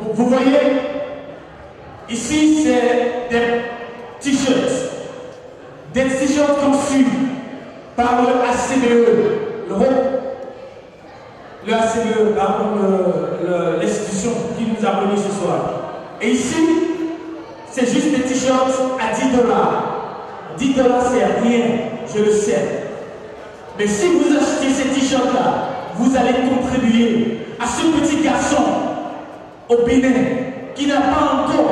Vous, vous voyez, ici c'est des t-shirts, des t-shirts conçus par le ACBE, le le Le- le- l'institution qui nous a réunis ce soir. Et ici, c'est juste des t-shirts à 10 dollars. 10 dollars c'est rien, je le sais. Mais si vous achetez ces t-shirts-là, vous allez contribuer à ce petit garçon au Bénin qui n'a pas encore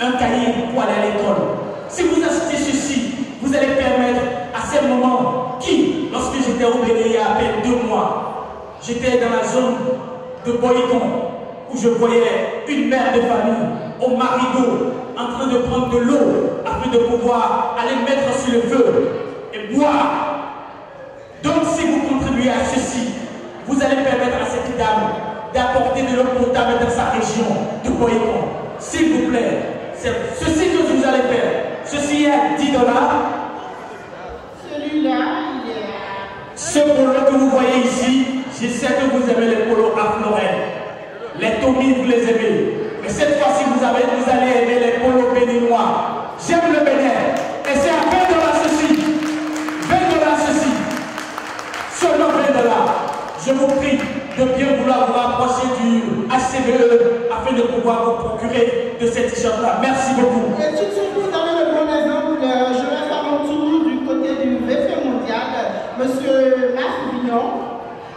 un cahier pour aller à l'école. Si vous achetez ceci, vous allez permettre à ces moments qui, lorsque j'étais au Bénin il y a à peine deux mois, j'étais dans la zone de Boycon où je voyais une mère de famille au marigot en train de prendre de l'eau afin de pouvoir aller mettre sur le feu et boire. Donc si vous contribuez à ceci, vous allez permettre à cette dame d'apporter de l'eau potable dans sa région de Boycon. S'il vous plaît, c'est ceci que vous allez faire. Ceci est à 10 dollars. celui-là, il est à Ce polo que vous voyez ici, je sais que vous aimez les polos Florette. Les Tommy, vous les aimez. Mais cette fois-ci, vous, vous allez aimer les polos béninois. J'aime le Bénin. Et c'est à 20 dollars ceci. 20 dollars ceci. Seulement 20 dollars. Je vous prie de bien vouloir vous rapprocher du HCBE afin de pouvoir vous procurer de ces t-shirts-là. Merci beaucoup. Et tout de vous avez le bon exemple. euh, Je vais faire mon tour du côté du VF mondial, Monsieur Marc Vignon,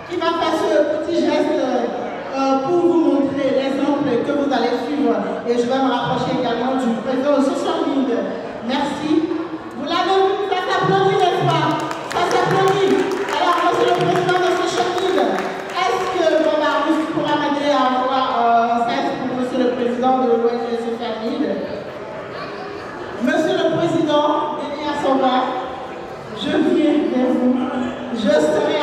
qui va faire ce petit geste euh, pour vous montrer l'exemple que vous allez suivre. Et je vais me rapprocher également du président Social Media. Merci. Vous l'avez vu, ça s'applaudit, n'est-ce pas Ça s'applaudit. Alors, Monsieur le Président de Social Media, est-ce que mon Marius pourra m'aider à avoir euh, 16 pour Monsieur le Président de l'ONG Social Media Monsieur le Président, Denis Assomba, je viens vers vous. Je serai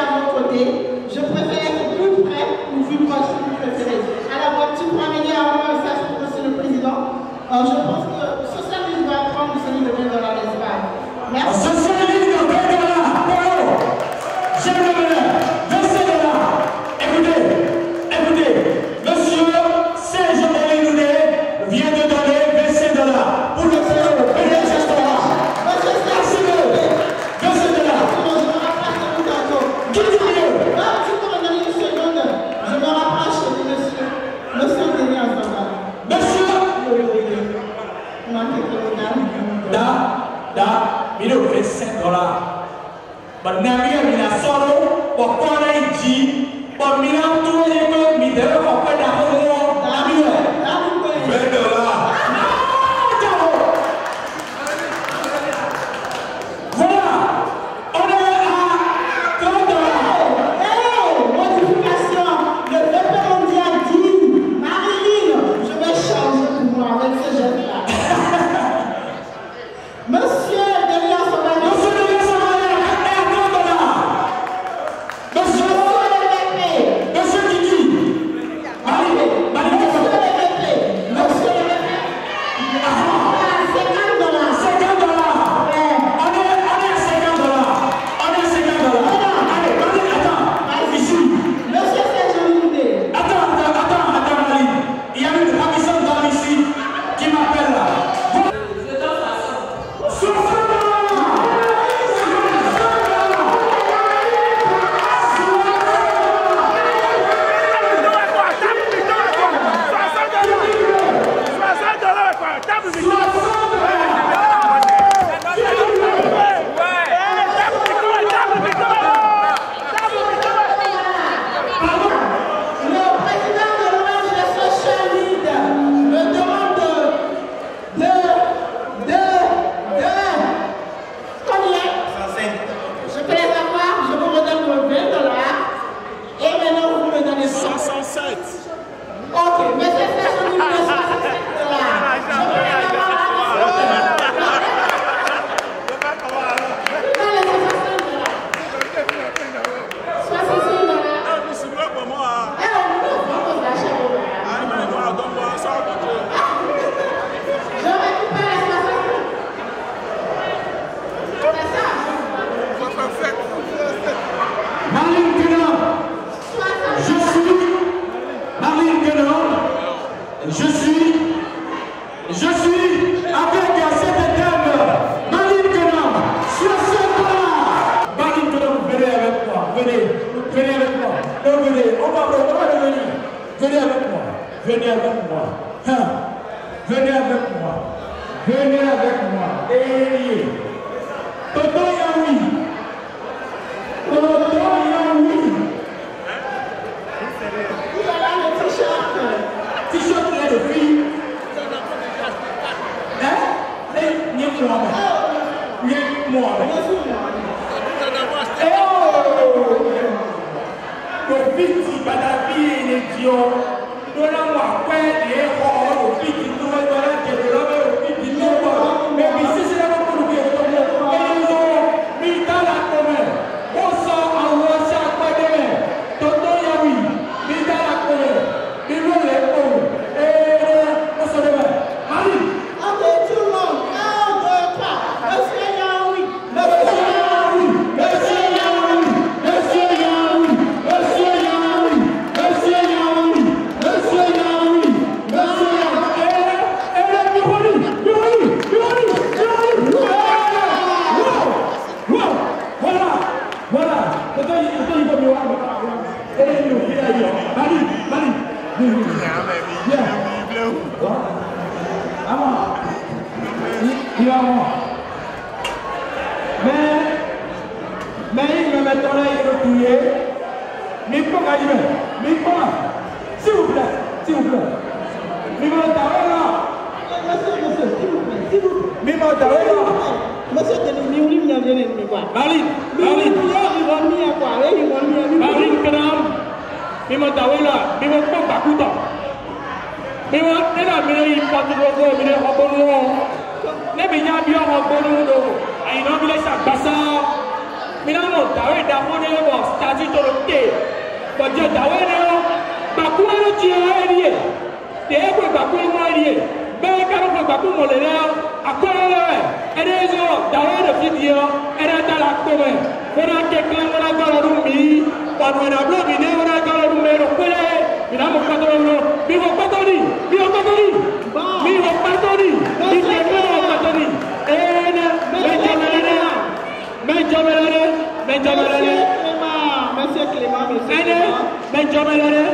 jɔnmɛ lɛ dɛ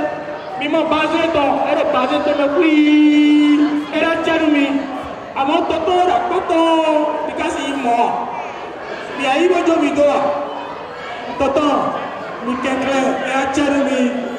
mi ma baze tɔ e de baze tɛmɛ kuli. E de tse nu mi. Amɔ tɔtɔ la tɔtɔ mi ka si mɔ mi ayi bɛ jɔ mi do wa tɔtɔ mi kɛkɛ e de mi.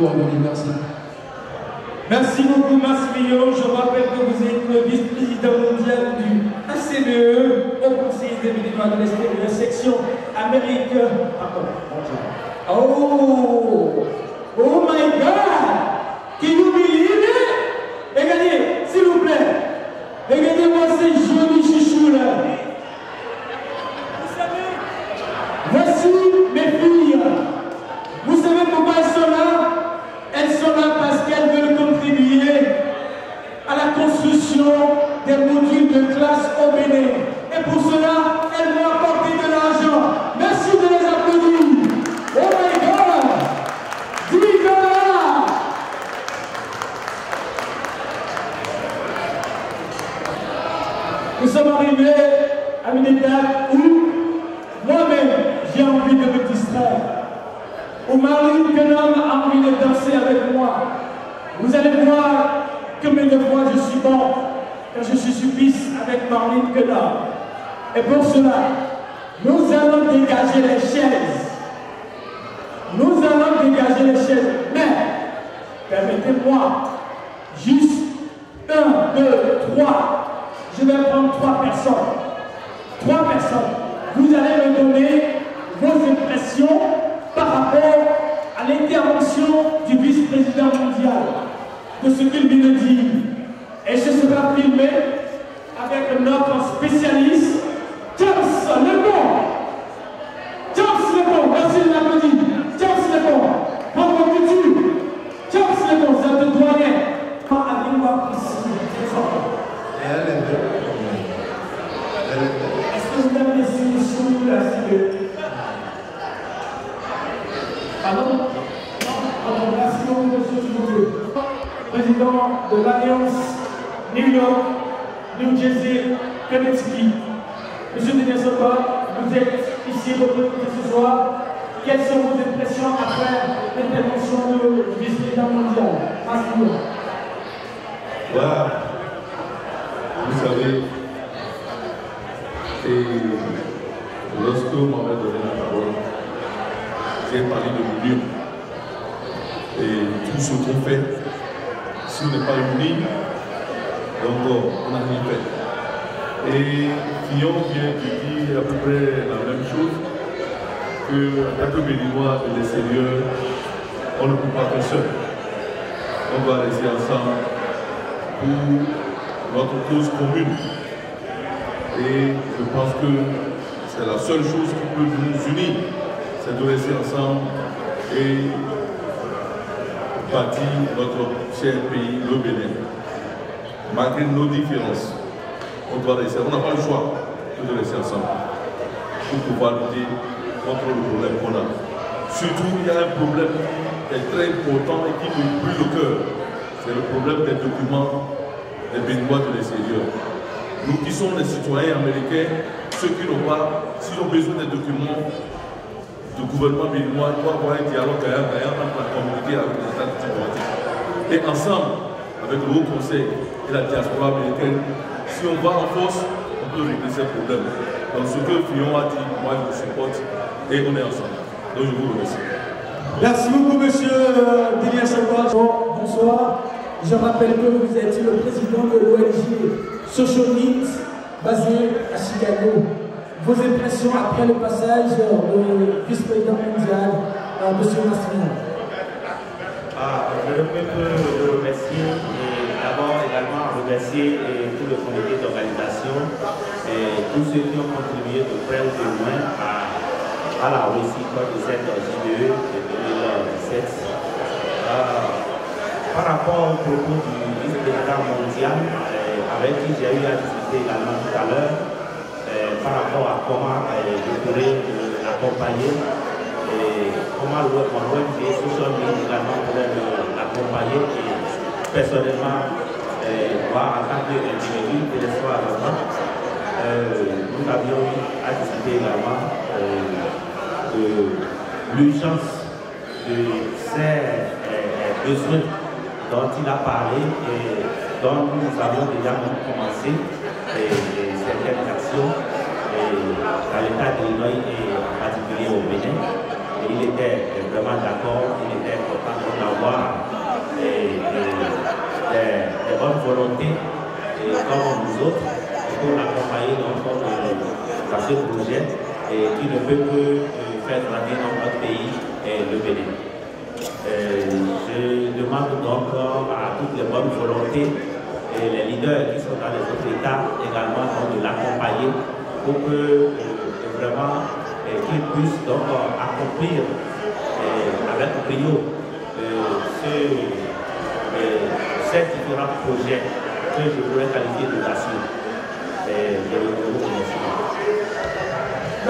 pudo dominar et je serai filmé avec notre spécialiste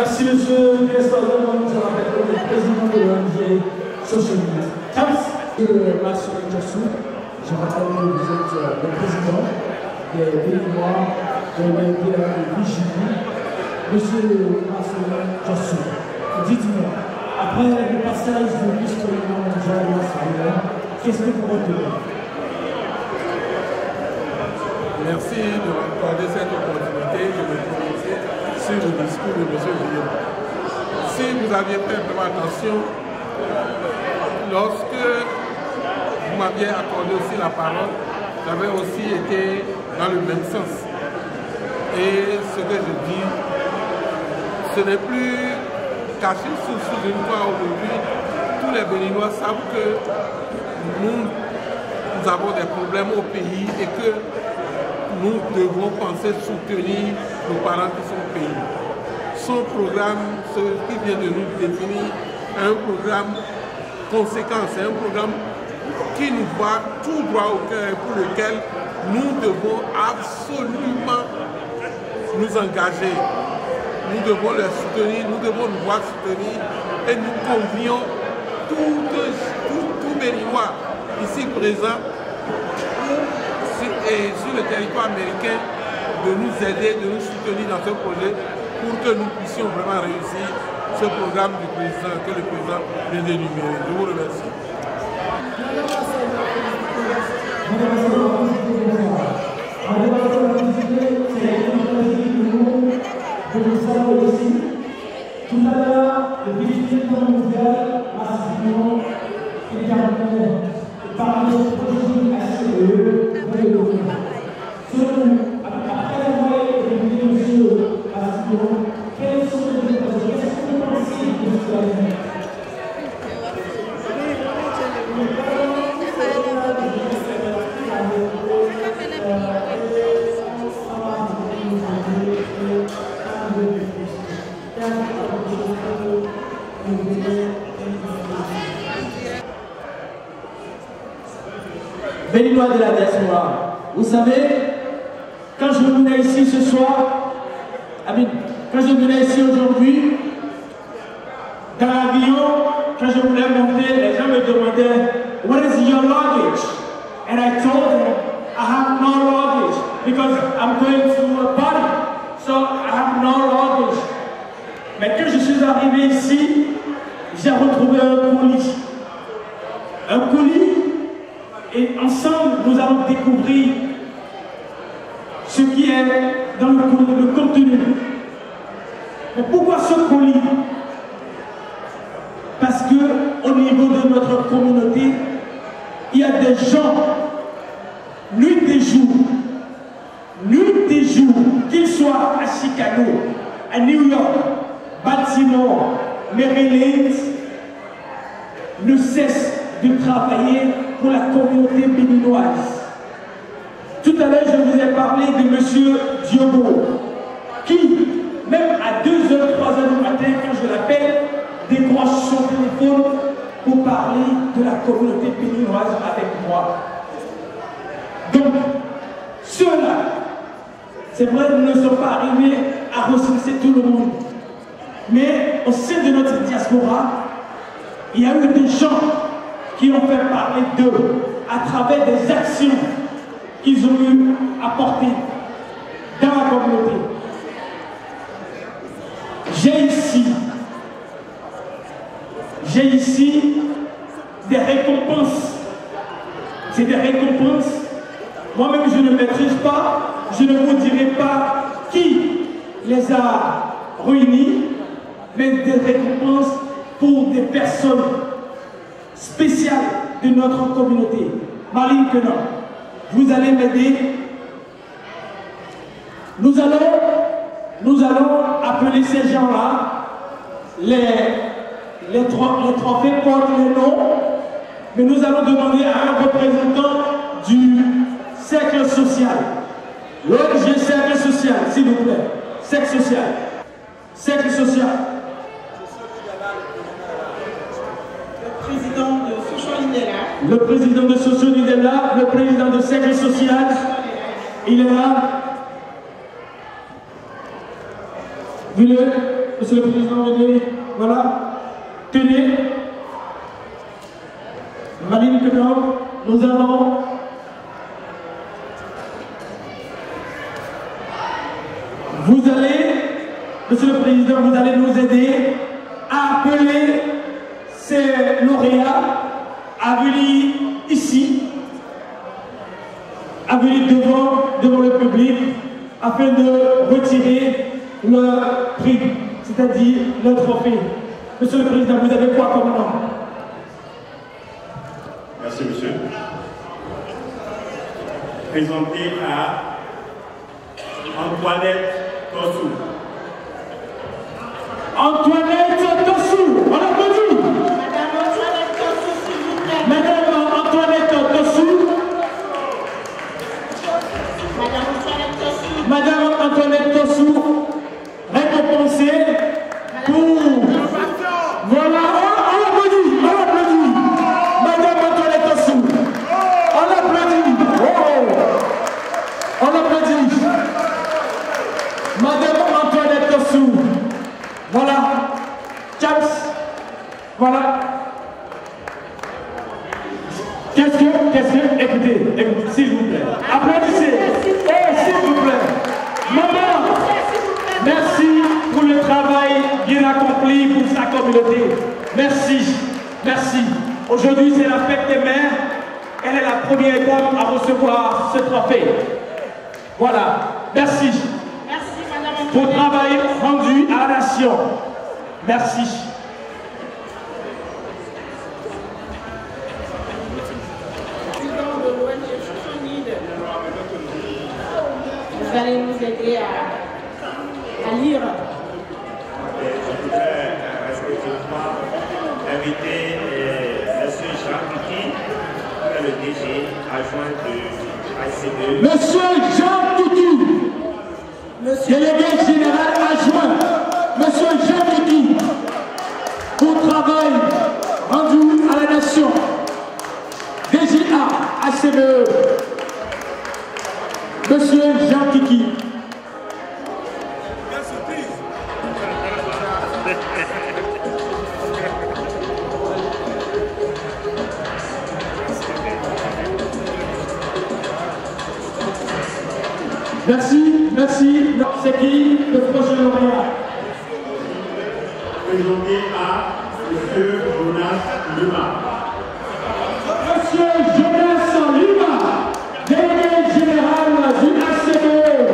Merci, monsieur le ministre. Je rappelle que le président de l'ONG Socialiste, CAPS, et Marc Kassou. Je rappelle que vous êtes euh, le président des pays de l'ONG de Vigili. Monsieur Marc Kassou, dites-moi, après le passage de l'historien mondial à qu'est-ce que vous retenez? Merci de m'accorder cette opportunité. Je sur le discours de M. Guillaume. Si vous aviez fait vraiment attention, lorsque vous m'aviez accordé aussi la parole, j'avais aussi été dans le même sens. Et ce que je dis, ce n'est plus caché sous, une fois aujourd'hui. Tous les Béninois savent que nous, nous avons des problèmes au pays et que nous devons penser soutenir nos parents qui sont son programme, ce qui vient de nous définir, un programme conséquent, c'est un programme qui nous va tout droit au cœur et pour lequel nous devons absolument nous engager. Nous devons le soutenir, nous devons nous voir soutenir et nous convions tous tout, Mérinois ici présents et sur le territoire américain de nous aider, de nous soutenir dans ce projet pour que nous puissions vraiment réussir ce programme du président, que le président vient d'énumérer. Je vous remercie. J'ai ici des récompenses. C'est des récompenses. Moi-même, je ne maîtrise pas, je ne vous dirai pas qui les a réunis, mais des récompenses pour des personnes spéciales de notre communauté. Marine Quenon, vous allez m'aider. Nous allons, nous allons appeler ces gens-là, les, les, tro les trophées portent les noms, mais nous allons demander à un représentant du cercle social. L'ONG cercle social, s'il vous plaît. Cercle social. Cercle social. Le président de Sochaux Nidela, le président de Cercle Social, il est là. Venez, monsieur le président, venez. Voilà. Tenez. Marine nous allons Vous allez, monsieur le président, vous allez nous aider à appeler ces lauréats à venir ici, à venir devant, devant le public, afin de retirer leur prix, c'est-à-dire leur trophée. Monsieur le Président, vous avez quoi comme nom Merci, monsieur. Présenté à Antoinette Tossou. Antoinette Tossou, on applaudit. Madame Antoinette Tossou, s'il vous plaît. Madame Antoinette Tossou, Madame Antoinette Tossou. Madame Antoinette Tossou, récompensée pour... Voilà, on, on applaudit, on applaudit. Madame Antoinette Tossou, on applaudit. Oh. On applaudit. Madame Antoinette Tossou, voilà. Chaps, voilà. Qu'est-ce que, qu'est-ce que, écoutez, écoutez, s'il vous plaît. Applaudissez. Eh, s'il vous plaît. Maman, merci pour le travail bien accompli pour sa communauté. Merci, merci. Aujourd'hui, c'est la fête des mères. Elle est la première dame à recevoir ce trophée. Voilà. Merci Merci, madame. pour le travail rendu à la nation. Merci. président de l'ONG Chouchounide. Vous allez nous aider à, à lire. Je voudrais respectueusement inviter M. Jean Kiki, le DG adjoint de ACDE. Monsieur Jean Kiki, délégué général adjoint, Monsieur Jean Kiki, pour travail rendu à la nation, DGA, ACBE, C'est qui le prochain lauréat Présenté à M. Jonas Lima. Monsieur Jonas Lima, délégué général du ACBE.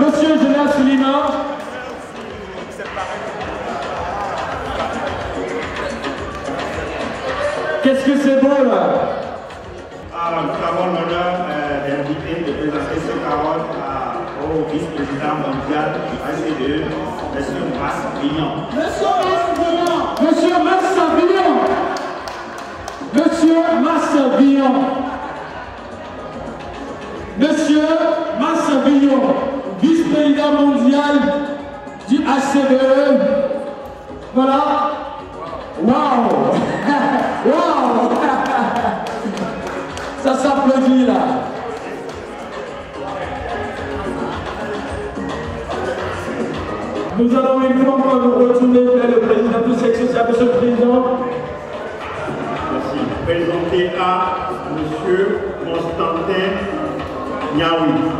Monsieur Jonas Lima. Qu'est-ce que c'est beau là? Alors, nous avons l'honneur euh, d'inviter, de présenter ce au vice-président mondial du ACDE, M. Mass Vignon. Monsieur Massillon, Monsieur Massavillon. Monsieur Massavillon. Monsieur Massavillon, vice-président mondial du ACBE. Voilà. Waouh Nous allons nous retourner vers le président sexe social, monsieur le président. Merci. Présenté à M. Constantin Niaoui.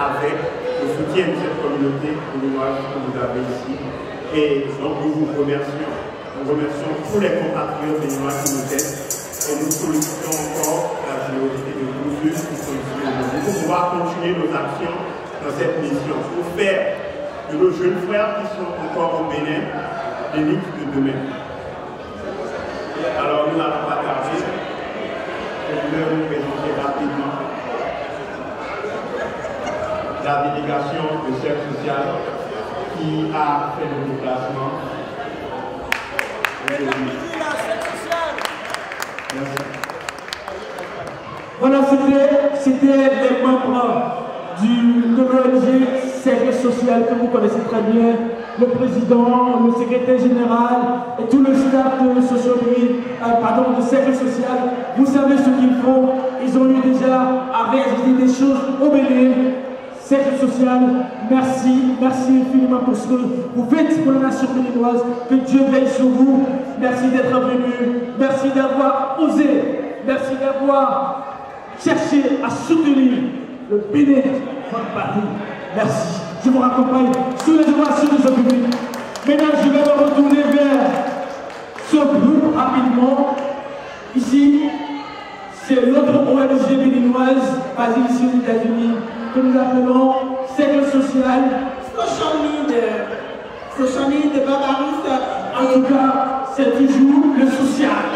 Avec le soutien de cette communauté béninoise que vous avez ici. Et donc nous vous remercions. Nous remercions tous les compatriotes béninois qui nous aident. Et nous sollicitons encore la générosité de tous ceux qui sont ici aujourd'hui pour pouvoir continuer nos actions dans cette mission, pour faire de nos jeunes frères qui sont encore au Bénin l'élite de demain. Alors nous n'allons pas tarder. Je vais vous présenter rapidement la délégation de cercle social qui a fait le déplacement. Voilà, c'était- c'était les membres du, de l'ONG Cercle Social que vous connaissez très bien, le président, le secrétaire général et tout le staff de Sociologie, euh, pardon, de Cercle Social. Vous savez ce qu'ils font. Ils ont eu déjà à réaliser des choses au Bénin. Cercle Social, merci, merci infiniment pour ce que vous faites pour la nation béninoise. Que Dieu veille sur vous. Merci d'être venu. Merci d'avoir osé. Merci d'avoir cherché à soutenir le Bénin votre Paris. Merci. Je vous raccompagne sous les ovations de ce public. Maintenant, je vais me retourner vers ce groupe rapidement. Ici, c'est l'autre ONG béninoise basée ici aux États-Unis que nous appelons Cercle Social. Social Need, Social Need Barbarousse, En tout cas, c'est toujours le social.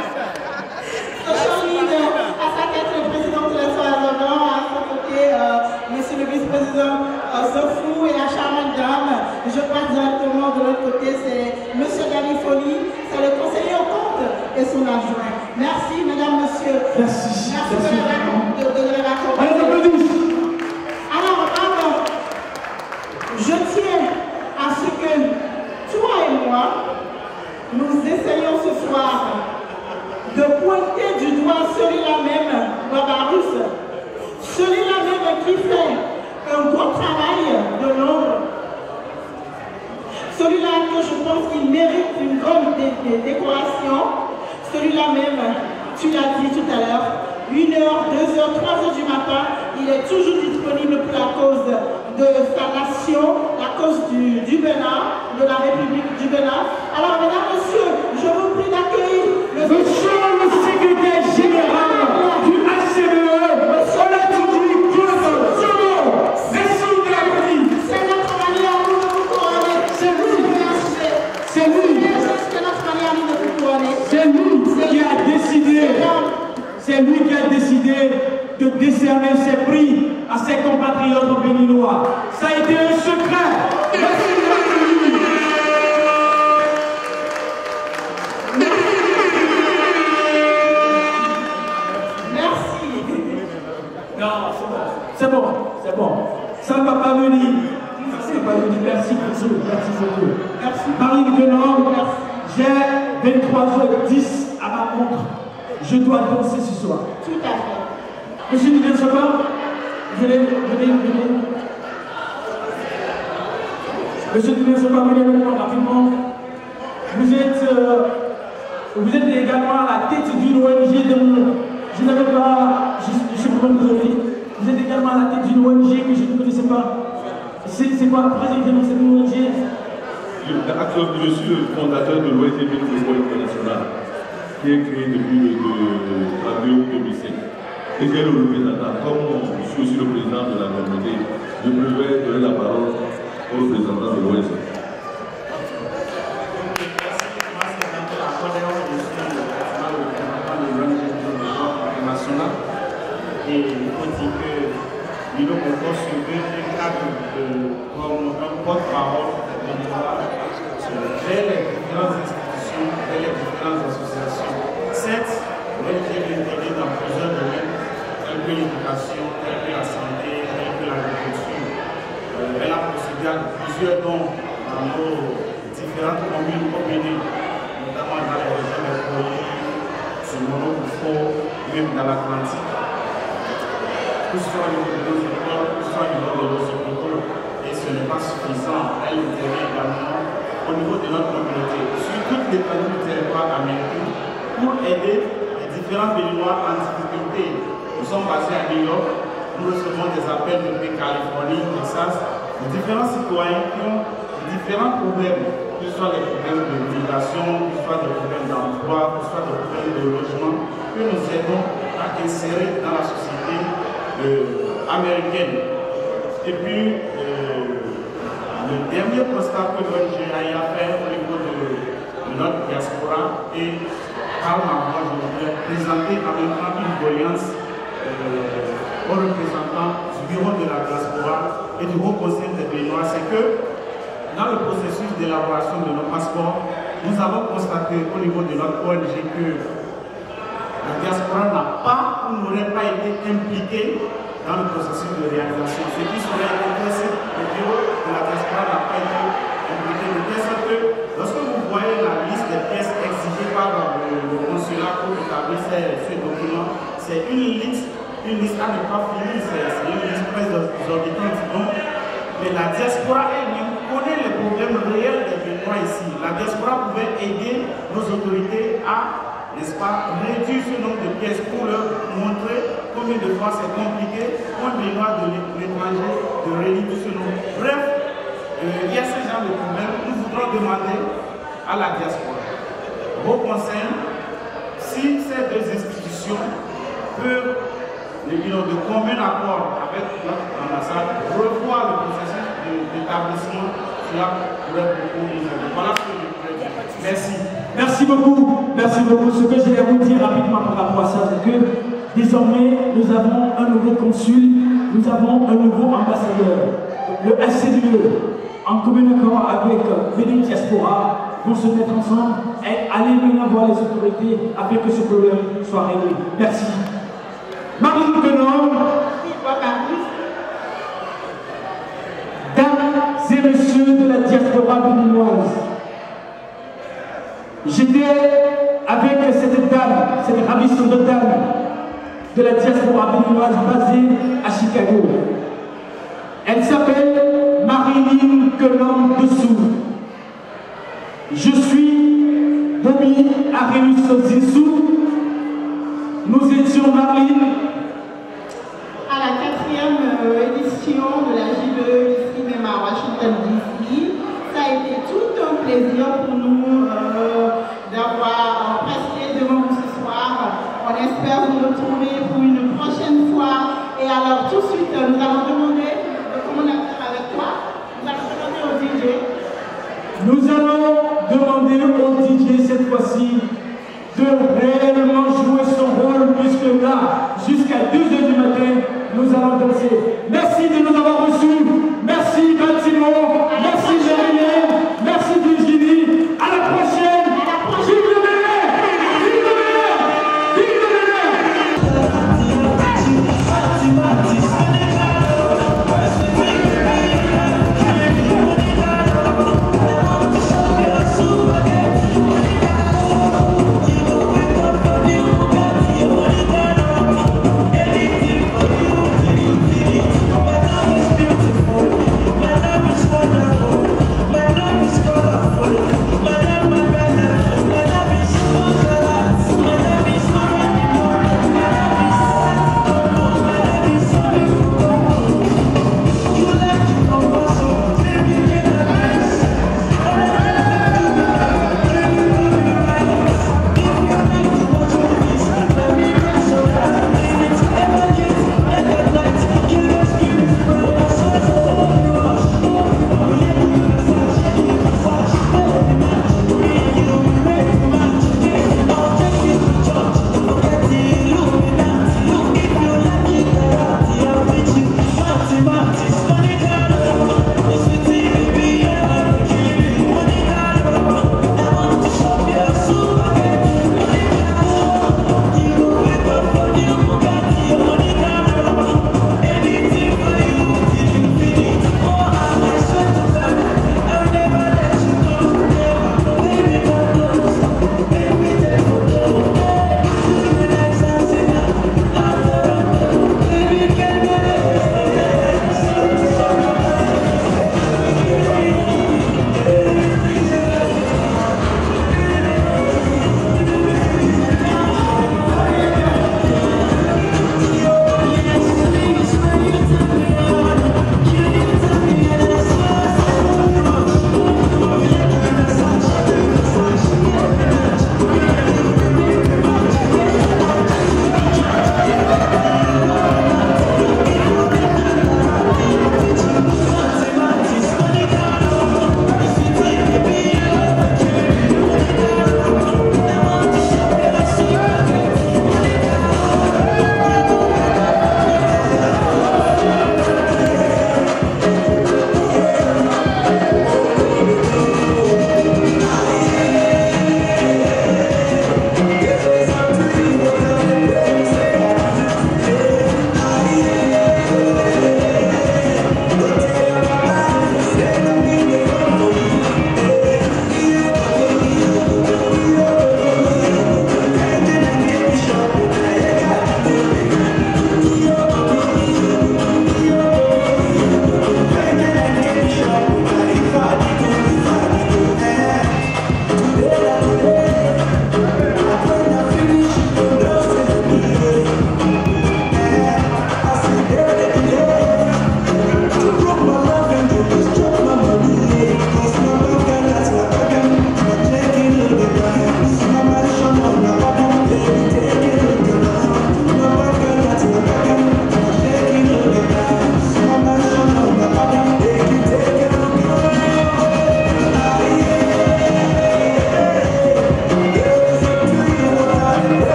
Social Need, à sa tête le président de la Soirée à son côté, euh, monsieur le vice-président euh, Zofou et la charmante dame. Je crois directement de l'autre côté, c'est monsieur Galifoli, c'est le conseiller au compte et son adjoint. Merci, mesdames, messieurs. Merci. Merci la- de, de, de la Allez, on applaudit. Alors, alors, je tiens à ce que toi et moi, nous essayons ce soir de pointer du doigt celui-là même, Barbarousse, celui-là même qui fait un gros travail de l'ombre, celui-là que je pense qu'il mérite une grande dé- dé- décoration, celui-là même, tu l'as dit tout à l'heure, une heure, deux heures, trois heures du matin, il est toujours disponible pour la cause de sa nation, la cause du, du Bénin, de la République du Bénin. Alors, mesdames, messieurs, je vous prie d'accueillir le c'est lui qui a décidé de décerner ses prix à ses compatriotes béninois. Ça a été un secret. Merci. Non, c'est bon, c'est bon. Ça ne va pas venir. Ça ne va pas venir. Merci beaucoup, merci beaucoup. Merci. Marine Guénon, j'ai 23h10 à ma montre. Je dois danser ce soir. Tout à fait. Monsieur Miguel Sopa, venez, venez, venez. Monsieur Miguel Sopa, venez maintenant rapidement. Vous êtes, euh, vous êtes également à la tête d'une ONG dont je n'avais pas, je, je suis vraiment désolé. Vous êtes également à la tête d'une ONG que je ne connaissais pas. C'est quoi, présentez-nous cette ONG Je suis le fondateur de l'ONG Bénévolat International, qui est créé depuis le, le, la BO 2005. Et j'ai le représentant, comme je suis aussi le président de la communauté, je vais donner la parole au représentant de international. Et que de, comme un porte-parole de l'État nos différentes communes au Bénin, notamment dans les régions de Poli, Simono, Koufo, même dans l'Atlantique. Que ce soit au niveau de nos écoles, que ce soit au niveau de nos hôpitaux, et ce n'est pas suffisant. À l'intérêt également au niveau de notre communauté, sur toutes les familles du territoire américain, pour aider les différents Béninois en difficulté. Nous sommes basés à New York, nous recevons des appels depuis Californie, Texas, de différents citoyens qui ont différents problèmes, que ce soit des problèmes de migration, que ce soit des problèmes d'emploi, que ce soit des problèmes de logement, que nous aidons à insérer dans la société américaine. Et puis, euh, le dernier constat que l'ONG a fait au niveau de, notre diaspora et par ma je voudrais présenter en même temps une doléance euh, aux représentants du bureau de la diaspora et du Haut Conseil des Béninois, c'est que dans le processus d'élaboration de nos passeports, nous avons constaté au niveau de notre ONG que la diaspora n'a pas ou n'aurait pas été impliquée dans le processus de réalisation. Ce qui serait intéressant, le bureau de la diaspora n'a pas été impliqué. De telle sorte que lorsque vous voyez la liste des pièces exigées par le, consulat pour établir ces documents, c'est une liste une liste à ne pas finir, c'est une liste très exorbitante. Mais la diaspora elle-même connaît les problèmes réels des Béninois ici. La diaspora pouvait aider nos autorités à, n'est-ce pas, réduire ce nombre de pièces pour leur montrer combien de fois c'est compliqué pour un Béninois de l'étranger de tout ce nombre. Bref, euh, il y a ce genre de problème. Nous voudrons demander à la diaspora, vos conseils, si ces deux institutions peuvent les de commun accord avec notre ambassade, revoir le processus d'établissement, cela pourrait beaucoup nous. Voilà ce que je voulais dire. Merci. Merci beaucoup, merci beaucoup. Ce que je vais vous dire rapidement par rapport à ça, c'est que désormais, nous avons un nouveau consul, nous avons un nouveau ambassadeur. Le SCDE, en commun accord avec Bénin Diaspora, vont se mettre ensemble et aller maintenant voir les autorités afin que ce problème soit réglé. Merci. Marie Benon, dames et messieurs de la diaspora béninoise, j'étais avec cette dame, cette ravissante dame de la diaspora béninoise basée à Chicago. Elle s'appelle Marilyn Quenon Dessous. Je suis Bobby Aréus Zissou. Nous étions Marilyn à la quatrième euh, édition de la JBE ici même Washington DC. Ça a été tout un plaisir pour nous euh, d'avoir pressé devant vous ce soir. On espère vous pour une prochaine fois. Et alors tout de suite, nous allons demander de communiquer avec toi. Nous allons demander au DJ. Nous allons demander au DJ cette fois-ci de réellement jouer son rôle puisque là, jusqu'à 2h du matin, nous allons danser. Merci de nous avoir reçus.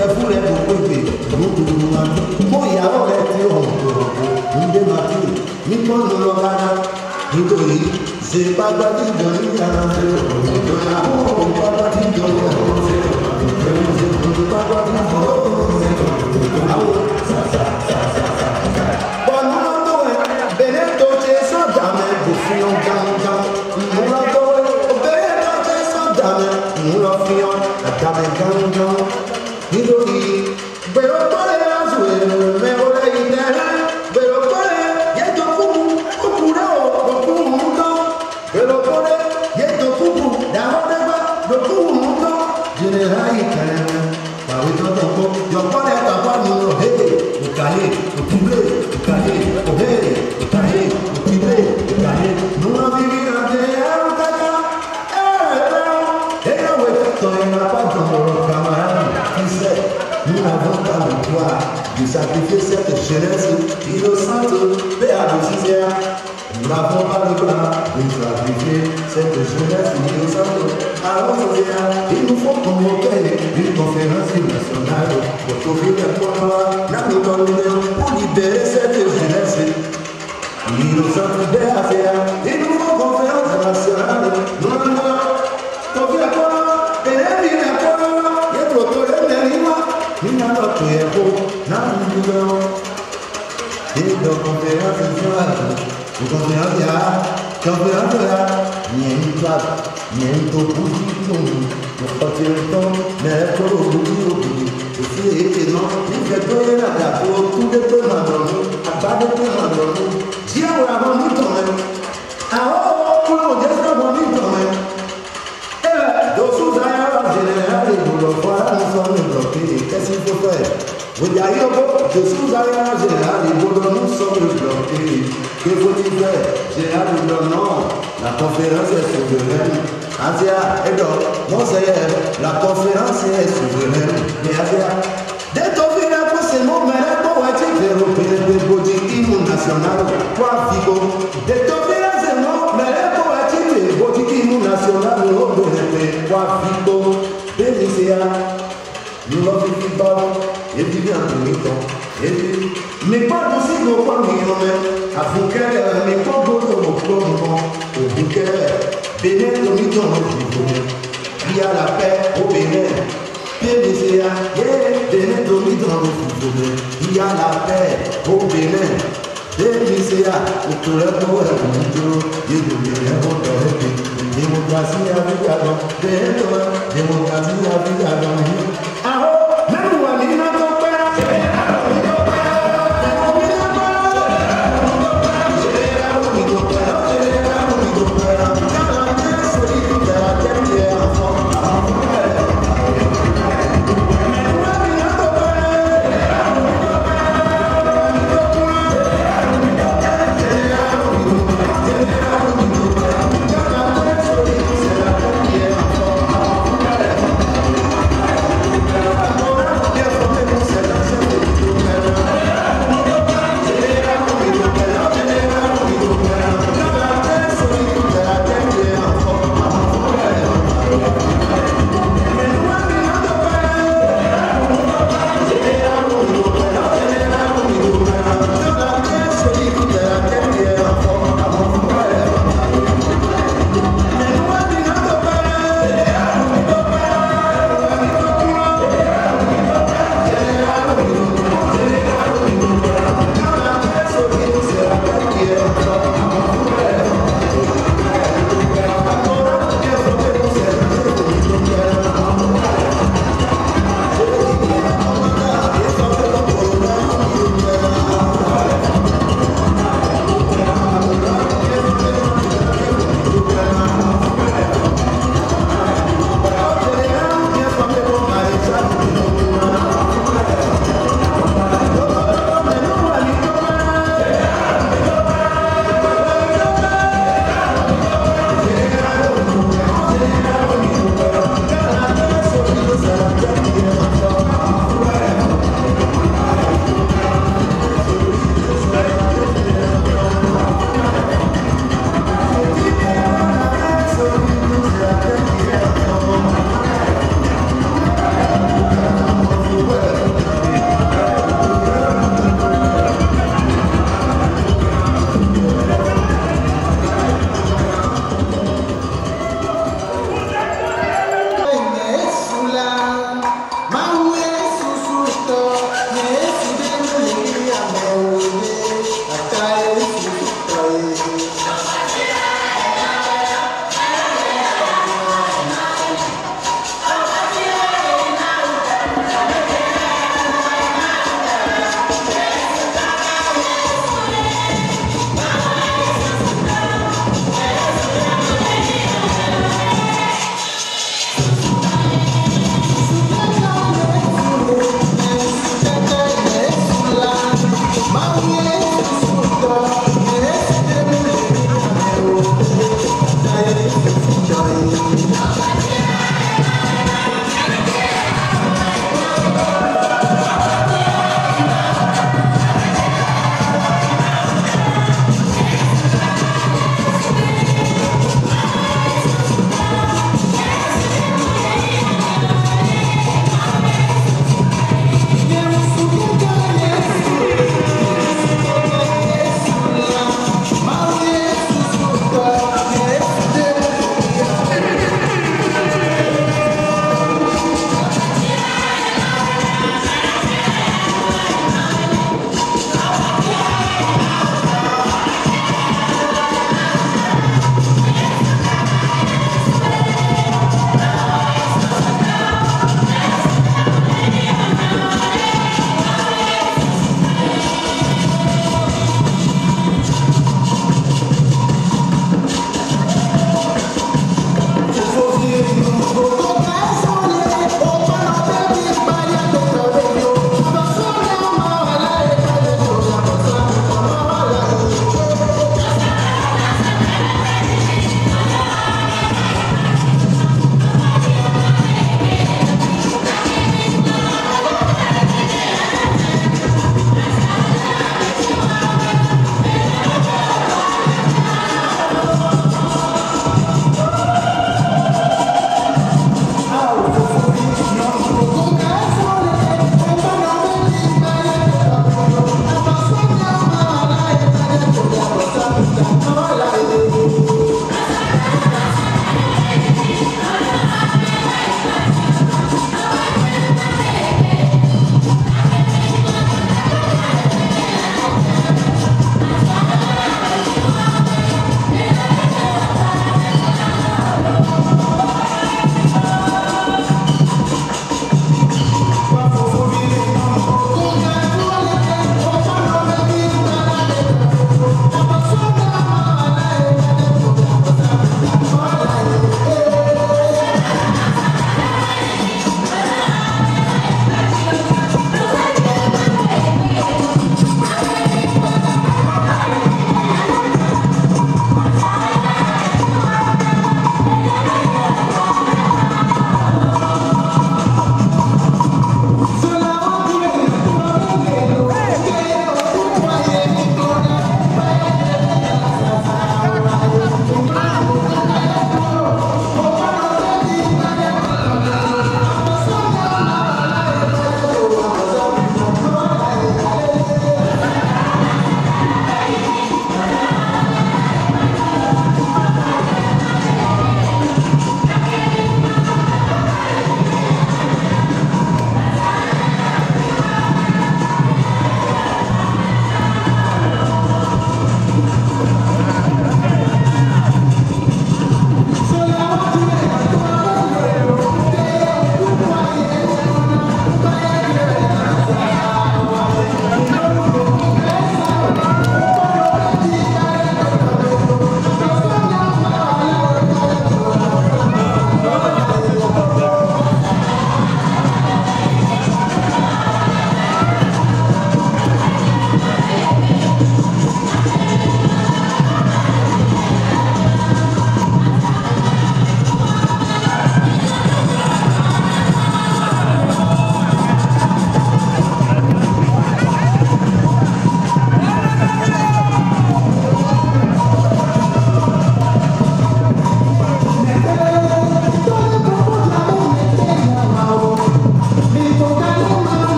jẹ fún rẹ tó pépè lódodo wa mọ ìyàwó rẹ tí ó hàn tó hàn ndé màtí nípa ń lọ lára nítorí ṣe bá gbádùn ìdánwò yàrá rẹ ọ̀rọ̀ ìdánwò. Il nous faut convoquer une conférence nationale pour trouver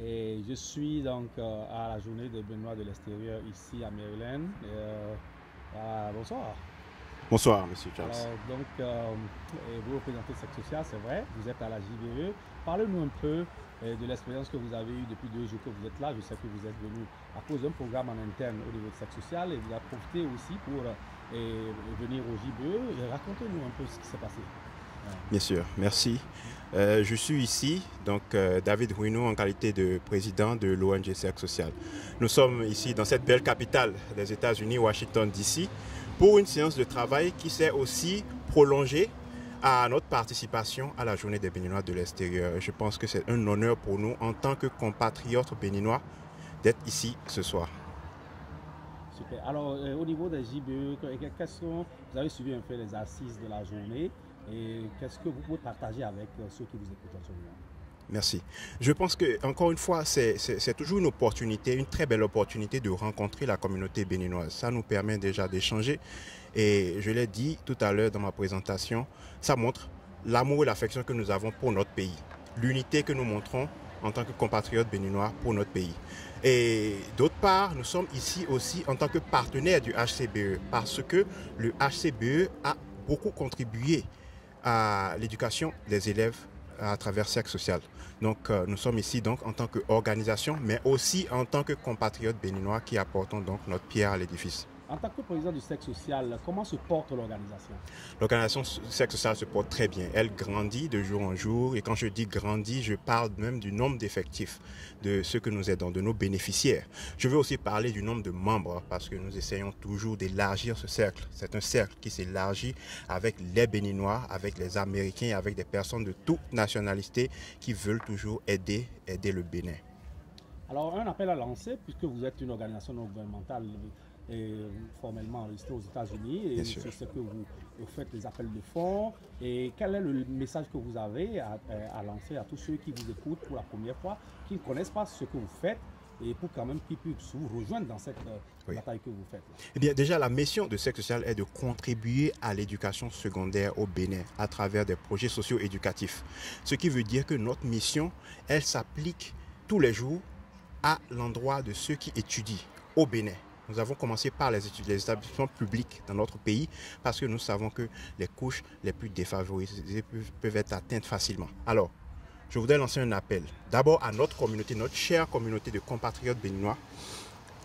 Et je suis donc euh, à la journée de Benoît de l'extérieur ici à Maryland. Euh, bonsoir. Bonsoir, Monsieur Charles. donc, euh, vous représentez Sexe Social, c'est vrai. Vous êtes à la JVE. Parlez-nous un peu de l'expérience que vous avez eue depuis deux jours que vous êtes là. Je sais que vous êtes venu à cause d'un programme en interne au niveau de Sexe Social et vous avez profité aussi pour venir au JVE. Racontez-nous un peu ce qui s'est passé. Bien sûr, merci. Euh, je suis ici, donc euh, David Ruino, en qualité de président de l'ONG Cercle Social. Nous sommes ici dans cette belle capitale des États-Unis, Washington, D.C., pour une séance de travail qui s'est aussi prolongée à notre participation à la journée des Béninois de l'extérieur. Je pense que c'est un honneur pour nous, en tant que compatriotes béninois, d'être ici ce soir. Super. Alors, euh, au niveau des JBE, vous avez suivi un peu les assises de la journée. Et qu'est-ce que vous pouvez partager avec euh, ceux qui vous écoutent en ce moment? Merci. Je pense que, encore une fois, c'est toujours une opportunité, une très belle opportunité de rencontrer la communauté béninoise. Ça nous permet déjà d'échanger. Et je l'ai dit tout à l'heure dans ma présentation, ça montre l'amour et l'affection que nous avons pour notre pays. L'unité que nous montrons en tant que compatriotes béninois pour notre pays. Et d'autre part, nous sommes ici aussi en tant que partenaires du HCBE parce que le HCBE a beaucoup contribué à l'éducation des élèves à travers Cercle Social. Donc euh, nous sommes ici donc en tant qu'organisation, mais aussi en tant que compatriotes béninois qui apportons donc notre pierre à l'édifice. En tant que président du sexe social, comment se porte l'organisation? L'organisation sexe social se porte très bien. Elle grandit de jour en jour. Et quand je dis grandit, je parle même du nombre d'effectifs, de ceux que nous aidons, de nos bénéficiaires. Je veux aussi parler du nombre de membres parce que nous essayons toujours d'élargir ce cercle. C'est un cercle qui s'élargit avec les Béninois, avec les Américains, avec des personnes de toute nationalité qui veulent toujours aider, aider le Bénin. Alors, un appel à lancer, puisque vous êtes une organisation non gouvernementale et formellement enregistré aux États-Unis. Et c'est ce que vous, faites les appels de fonds. Et quel est le message que vous avez à, lancer à tous ceux qui vous écoutent pour la première fois, qui ne connaissent pas ce que vous faites et pour quand même qu'ils puissent vous rejoindre dans cette bataille que vous faites Eh bien, déjà, la mission de Sexe Social est de contribuer à l'éducation secondaire au Bénin à travers des projets socio-éducatifs. Ce qui veut dire que notre mission, elle s'applique tous les jours à l'endroit de ceux qui étudient au Bénin. Nous avons commencé par les, établissements publics dans notre pays parce que nous savons que les couches les plus défavorisées peuvent être atteintes facilement. Alors, je voudrais lancer un appel. D'abord à notre communauté, notre chère communauté de compatriotes béninois,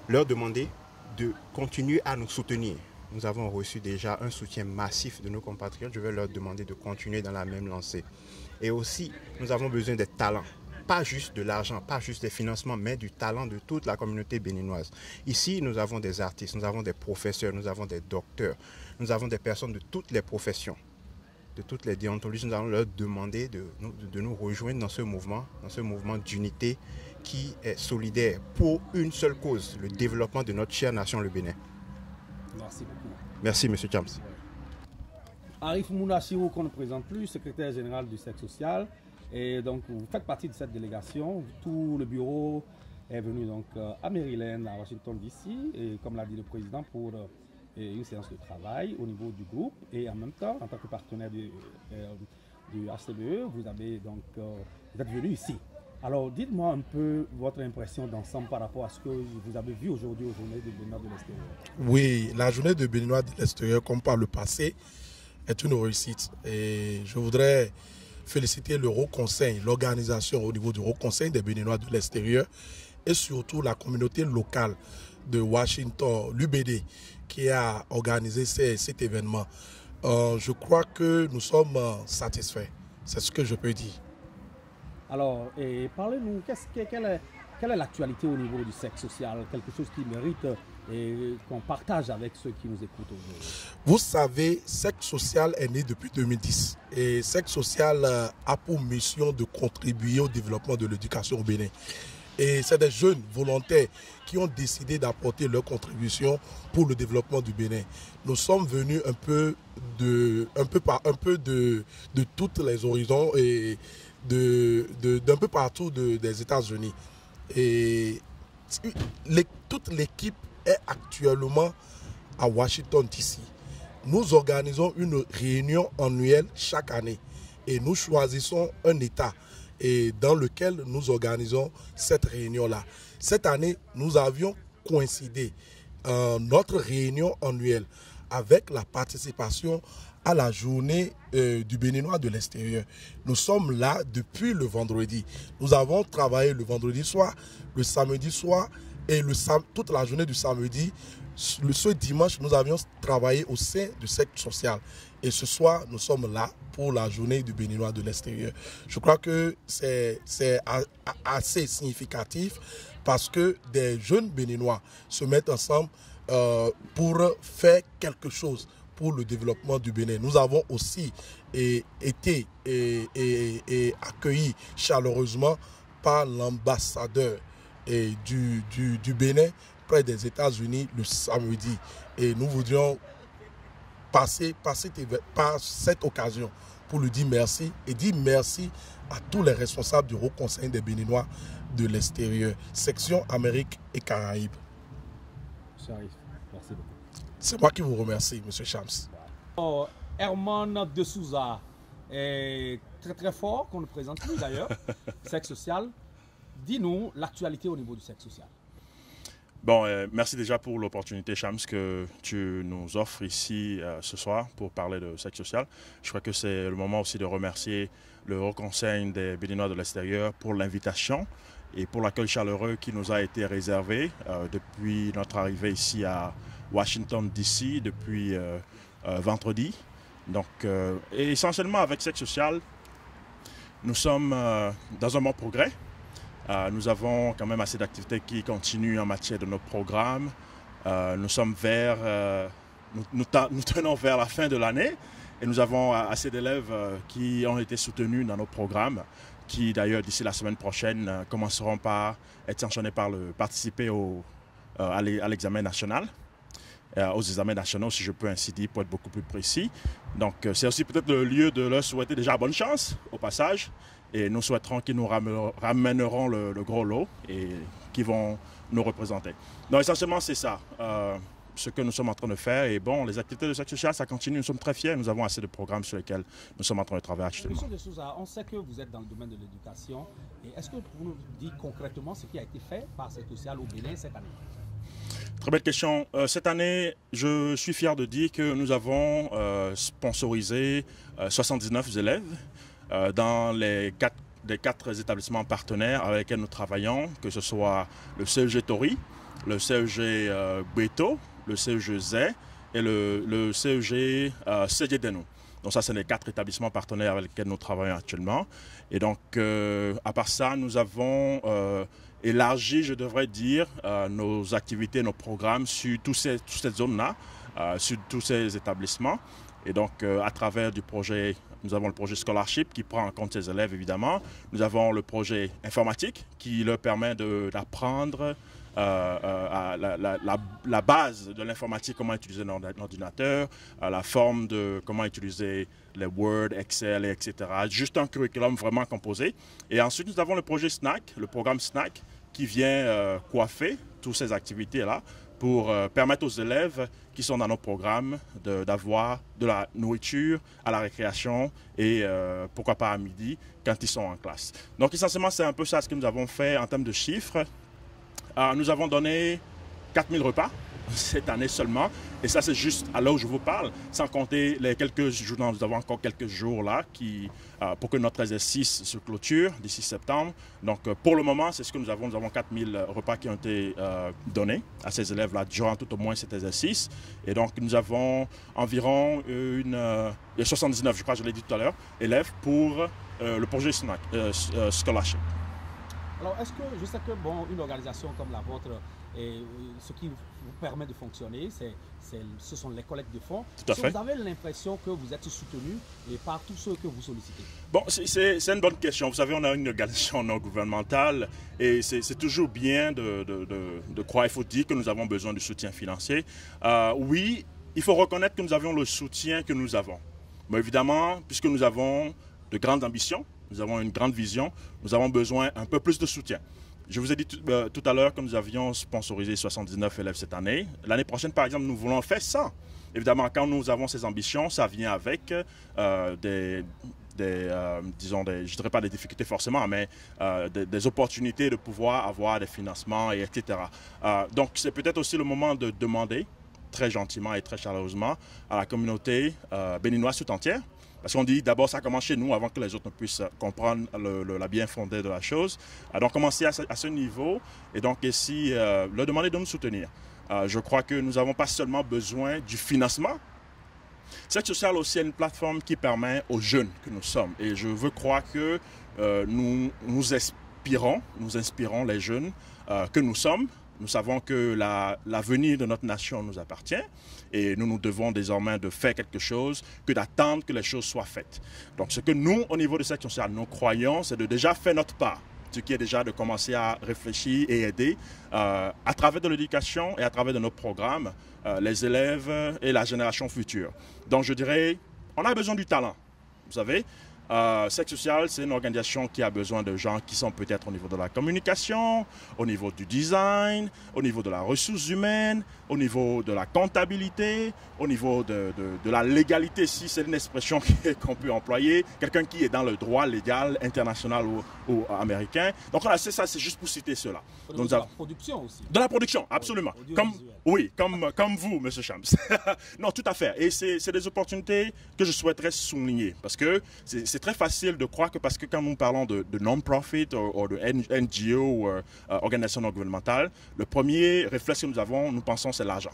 leur demander de continuer à nous soutenir. Nous avons reçu déjà un soutien massif de nos compatriotes. Je vais leur demander de continuer dans la même lancée. Et aussi, nous avons besoin des talents pas juste de l'argent, pas juste des financements, mais du talent de toute la communauté béninoise. Ici, nous avons des artistes, nous avons des professeurs, nous avons des docteurs, nous avons des personnes de toutes les professions, de toutes les déontologies. Nous allons leur demander de, de nous rejoindre dans ce mouvement, dans ce mouvement d'unité qui est solidaire pour une seule cause, le développement de notre chère nation, le Bénin. Merci beaucoup. Merci, M. Chams. Arif Mounachiro, qu'on ne présente plus, secrétaire général du sexe social. Et donc, vous faites partie de cette délégation. Tout le bureau est venu donc à Maryland, à Washington DC, et comme l'a dit le président, pour une séance de travail au niveau du groupe. Et en même temps, en tant que partenaire du, euh, du HCBE, vous, avez donc, euh, êtes venu ici. Alors, dites-moi un peu votre impression d'ensemble par rapport à ce que vous avez vu aujourd'hui aux Journées de Béninois de l'extérieur. Oui, la Journée de Béninois de l'extérieur, comme par le passé, est une réussite. Et je voudrais féliciter le Conseil, l'organisation au niveau du Conseil des Béninois de l'extérieur et surtout la communauté locale de Washington, l'UBD, qui a organisé cet événement. Euh, je crois que nous sommes satisfaits. C'est ce que je peux dire. Alors, parlez-nous, quelle est l'actualité au niveau du sexe social? Quelque chose qui mérite et qu'on partage avec ceux qui nous écoutent aujourd'hui. Vous savez, Sexe Social est né depuis 2010 et Sexe Social a pour mission de contribuer au développement de l'éducation au Bénin. Et c'est des jeunes volontaires qui ont décidé d'apporter leur contribution pour le développement du Bénin. Nous sommes venus un peu de, un peu par, un peu de, de toutes les horizons et de, d'un peu partout de, des États-Unis. Et toute l'équipe est actuellement à Washington DC. Nous organisons une réunion annuelle chaque année et nous choisissons un État et dans lequel nous organisons cette réunion-là. Cette année, nous avions coïncidé euh, notre réunion annuelle avec la participation à la journée euh, du Béninois de l'extérieur. Nous sommes là depuis le vendredi. Nous avons travaillé le vendredi soir, le samedi soir et toute la journée du samedi. Ce dimanche, nous avions travaillé au sein du secte social. Et ce soir, nous sommes là pour la journée du Béninois de l'extérieur. Je crois que c'est assez significatif parce que des jeunes Béninois se mettent ensemble euh, pour faire quelque chose pour le développement du Bénin. Nous avons aussi été accueillis chaleureusement par l'ambassadeur du, du, du, Bénin près des États-Unis le samedi. Et nous voudrions passer cette, par cette occasion pour lui dire merci et dire merci à tous les responsables du Haut Conseil des Béninois de l'extérieur, section Amérique et Caraïbes. C'est moi qui vous remercie, M. Chams. Oh, Herman de Souza est très très fort, qu'on ne présente plus d'ailleurs, sexe social. Dis-nous l'actualité au niveau du sexe social. Bon, euh, merci déjà pour l'opportunité, Chams, que tu nous offres ici euh, ce soir pour parler de sexe social. Je crois que c'est le moment aussi de remercier le Haut Conseil des Béninois de l'extérieur pour l'invitation et pour l'accueil chaleureux qui nous a été réservé euh, depuis notre arrivée ici à Washington, D.C., depuis vendredi. Donc, essentiellement avec Sexe Social, nous sommes dans un bon progrès. Nous avons quand même assez d'activités qui continuent en matière de notre programme. nous sommes vers, nous, nous, tenons vers la fin de l'année et nous avons assez d'élèves qui ont été soutenus dans nos programmes qui d'ailleurs d'ici la semaine prochaine euh, commenceront par être sanctionnés par le participer au, euh, à l'examen national, euh, aux examens nationaux si je peux ainsi dire pour être beaucoup plus précis. Donc c'est aussi peut-être le lieu de leur souhaiter déjà bonne chance au passage et nous souhaiterons qu'ils nous ramèneront le, gros lot et qui vont nous représenter. Donc essentiellement, c'est ça. ce que nous sommes en train de faire. Et bon, les activités de secte social, ça continue. Nous sommes très fiers. Nous avons assez de programmes sur lesquels nous sommes en train de travailler actuellement. Monsieur de Souza, on sait que vous êtes dans le domaine de l'éducation. Est-ce que vous nous dites concrètement ce qui a été fait par secte social au Bénin cette année? Très belle question. Euh, cette année, je suis fier de dire que nous avons euh, sponsorisé 79 euh, élèves dans les quatre, quatre établissements partenaires avec lesquels nous travaillons, que ce soit le CEG Tori, le CEG Beto, le CEG Zé et le, CEG Denou. Donc ça, c'est les quatre établissements partenaires avec lesquels nous travaillons actuellement. Et donc, à part ça, nous avons élargi, je devrais dire, euh, nos activités, nos programmes sur tous ces, toutes ces zones-là, euh, sur tous ces établissements. Et donc, euh, à travers du projet, nous avons le projet Scholarship qui prend en compte ces élèves, évidemment. Nous avons le projet informatique qui leur permet d'apprendre la, la, la, base de l'informatique, comment utiliser un ordinateur, la forme de comment utiliser les Word, Excel, etc. Juste un curriculum vraiment composé. Et ensuite, nous avons le projet SNAC, le programme SNAC, qui vient euh, coiffer toutes ces activités-là pour euh, permettre aux élèves qui sont dans nos programmes d'avoir de, la nourriture à la récréation et euh, pourquoi pas à midi quand ils sont en classe. Donc essentiellement, c'est un peu ça ce que nous avons fait en termes de chiffres. nous avons donné 4000 repas cette année seulement. Et ça, c'est juste à l'heure où je vous parle, sans compter les quelques jours, nous avons encore quelques jours là euh, pour que notre exercice se clôture d'ici septembre. Donc, euh, pour le moment, c'est ce que nous avons. Nous avons 4000 repas qui ont été euh, donnés à ces élèves-là durant tout au moins cet exercice. Et donc, nous avons environ une, 79, je crois, je l'ai dit tout à l'heure, élèves pour le projet Scholarship. Alors, est-ce que, je sais que, bon, une organisation comme la vôtre, et ce qui vous permet de fonctionner, c'est, ce sont les collectes de fonds. Tout à fait. Vous avez l'impression que vous êt soutenu et par tous ceux que vous sollicitez Bon, c'est, une bonne question. Vous savez, on a une organisation non gouvernementale et c'est, toujours bien de, de, croire, il faut dire que nous avons besoin de soutien financier. Euh, oui, il faut reconnaître que nous avons le soutien que nous avons. Mais évidemment, puisque nous avons de grandes ambitions, nous avons une grande vision, nous avons besoin un peu plus de soutien. Je vous ai dit euh, tout, à l'heure que nous avions sponsorisé 79 élèves cette année. L'année prochaine, par exemple, nous voulons faire ça. Évidemment, quand nous avons ces ambitions, ça vient avec euh, des, euh, disons, je ne dirais pas des difficultés forcément, mais des, opportunités de pouvoir avoir des financements, et etc. donc, c'est peut-être aussi le moment de demander très gentiment et très chaleureusement à la communauté béninoise tout entière parce qu'on dit d'abord ça commence chez nous avant que les autres ne puissent comprendre la bien fondée de la chose. Donc commencer à ce, niveau et donc ici euh, leur demander de nous soutenir. Euh, je crois que nous n'avons pas seulement besoin du financement. Cette sociale aussi est une plateforme qui permet aux jeunes que nous sommes. Et je veux croire que euh, nous, nous inspirons, nous inspirons les jeunes que nous sommes nous savons que l'avenir de notre nation nous appartient et nous nous devons désormais de faire quelque chose que d'attendre que les choses soient faites. Donc ce que nous, au niveau de cette sociale, nous croyons, c'est de déjà faire notre part ce qui est déjà de commencer à réfléchir et aider euh, à travers de l'éducation et à travers de nos programmes euh, les élèves et la génération future. Donc je dirais, on a besoin du talent. Vous savez, euh, Sexe Social, c'est une organisation qui a besoin de gens qui sont peut-être au niveau de la communication, au niveau du design, au niveau de la ressource humaine, au niveau de la comptabilité, au niveau de, la légalité, si c'est une expression qu'on peut employer, quelqu'un qui est dans le droit légal international ou, américain. Donc c'est ça, c'est juste pour citer cela. de la production aussi. De la production, absolument. Comme, oui, comme, comme vous, M. Shams. non, tout à fait. Et c'est des opportunités que je souhaiterais souligner parce que c'est c'est très facile de croire que parce que quand nous parlons de, non-profit ou, de NGO ou euh, euh, organisation non gouvernementale, le premier réflexe que nous avons, nous pensons, c'est l'argent.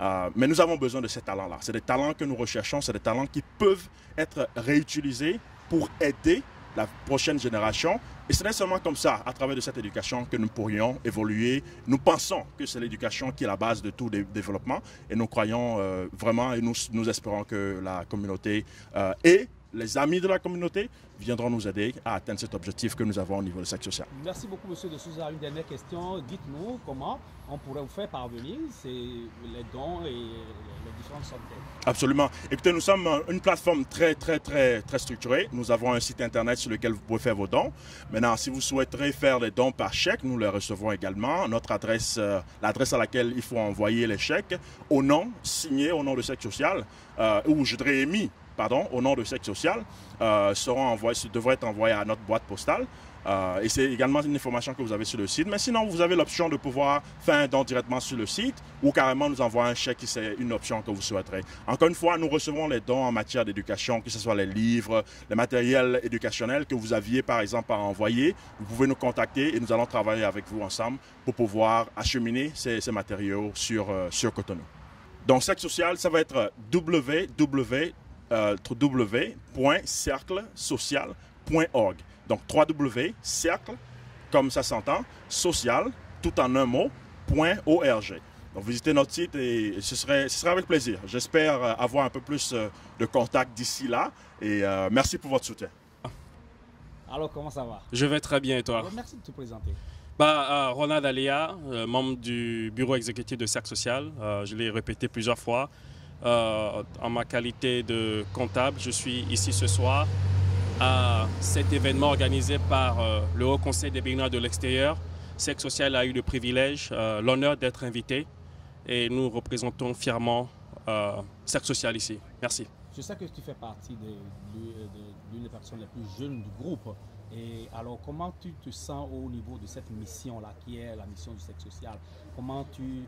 Euh, mais nous avons besoin de ces talents-là. C'est des talents que nous recherchons, c'est des talents qui peuvent être réutilisés pour aider la prochaine génération. Et ce n'est seulement comme ça, à travers de cette éducation, que nous pourrions évoluer. Nous pensons que c'est l'éducation qui est la base de tout développement. Et nous croyons vraiment et nous, nous espérons que la communauté ait les amis de la communauté viendront nous aider à atteindre cet objectif que nous avons au niveau de sexe social. Merci beaucoup, Monsieur de Souza. Une dernière question. Dites-nous comment on pourrait vous faire parvenir les dons et les différentes sommes Absolument. Écoutez, nous sommes une plateforme très, très, très, très structurée. Nous avons un site internet sur lequel vous pouvez faire vos dons. Maintenant, si vous souhaiterez faire les dons par chèque, nous les recevons également. Notre adresse, euh, l'adresse à laquelle il faut envoyer les chèques, au nom, signé au nom de sexe social, euh, ou je dirais émis pardon, au nom de Sexe Social, euh, seront envoyés, devraient être envoyés à notre boîte postale. Euh, et c'est également une information que vous avez sur le site. Mais sinon, vous avez l'option de pouvoir faire un don directement sur le site ou carrément nous envoyer un chèque si c'est une option que vous souhaiterez. Encore une fois, nous recevons les dons en matière d'éducation, que ce soit les livres, les matériels éducationnels que vous aviez par exemple à envoyer. Vous pouvez nous contacter et nous allons travailler avec vous ensemble pour pouvoir acheminer ces, matériaux sur, euh, sur Cotonou. Donc, Sexe Social, ça va être www euh, www.cerclesocial.org. Donc www.cercle, comme ça s'entend, social, tout en un mot, .org. Donc visitez notre site et ce serait, ce serait avec plaisir. J'espère euh, avoir un peu plus euh, de contacts d'ici là et merci pour votre soutien. Alors comment ça va? Je vais très bien et toi? Merci de te présenter. Bah, Ronald Alia, membre du bureau exécutif de Cercle Social. je l'ai répété plusieurs fois. Euh, en ma qualité de comptable, je suis ici ce soir à cet événement organisé par euh, le Haut Conseil des Béninois de l'extérieur. Sexe Social a eu le privilège, euh, l'honneur d'être invité et nous représentons fièrement Sexe Social ici. Merci. Je sais que tu fais partie d'une des personnes les plus jeunes du groupe. Et alors, comment tu te sens au niveau de cette mission-là, qui est la mission du sexe social? Comment tu,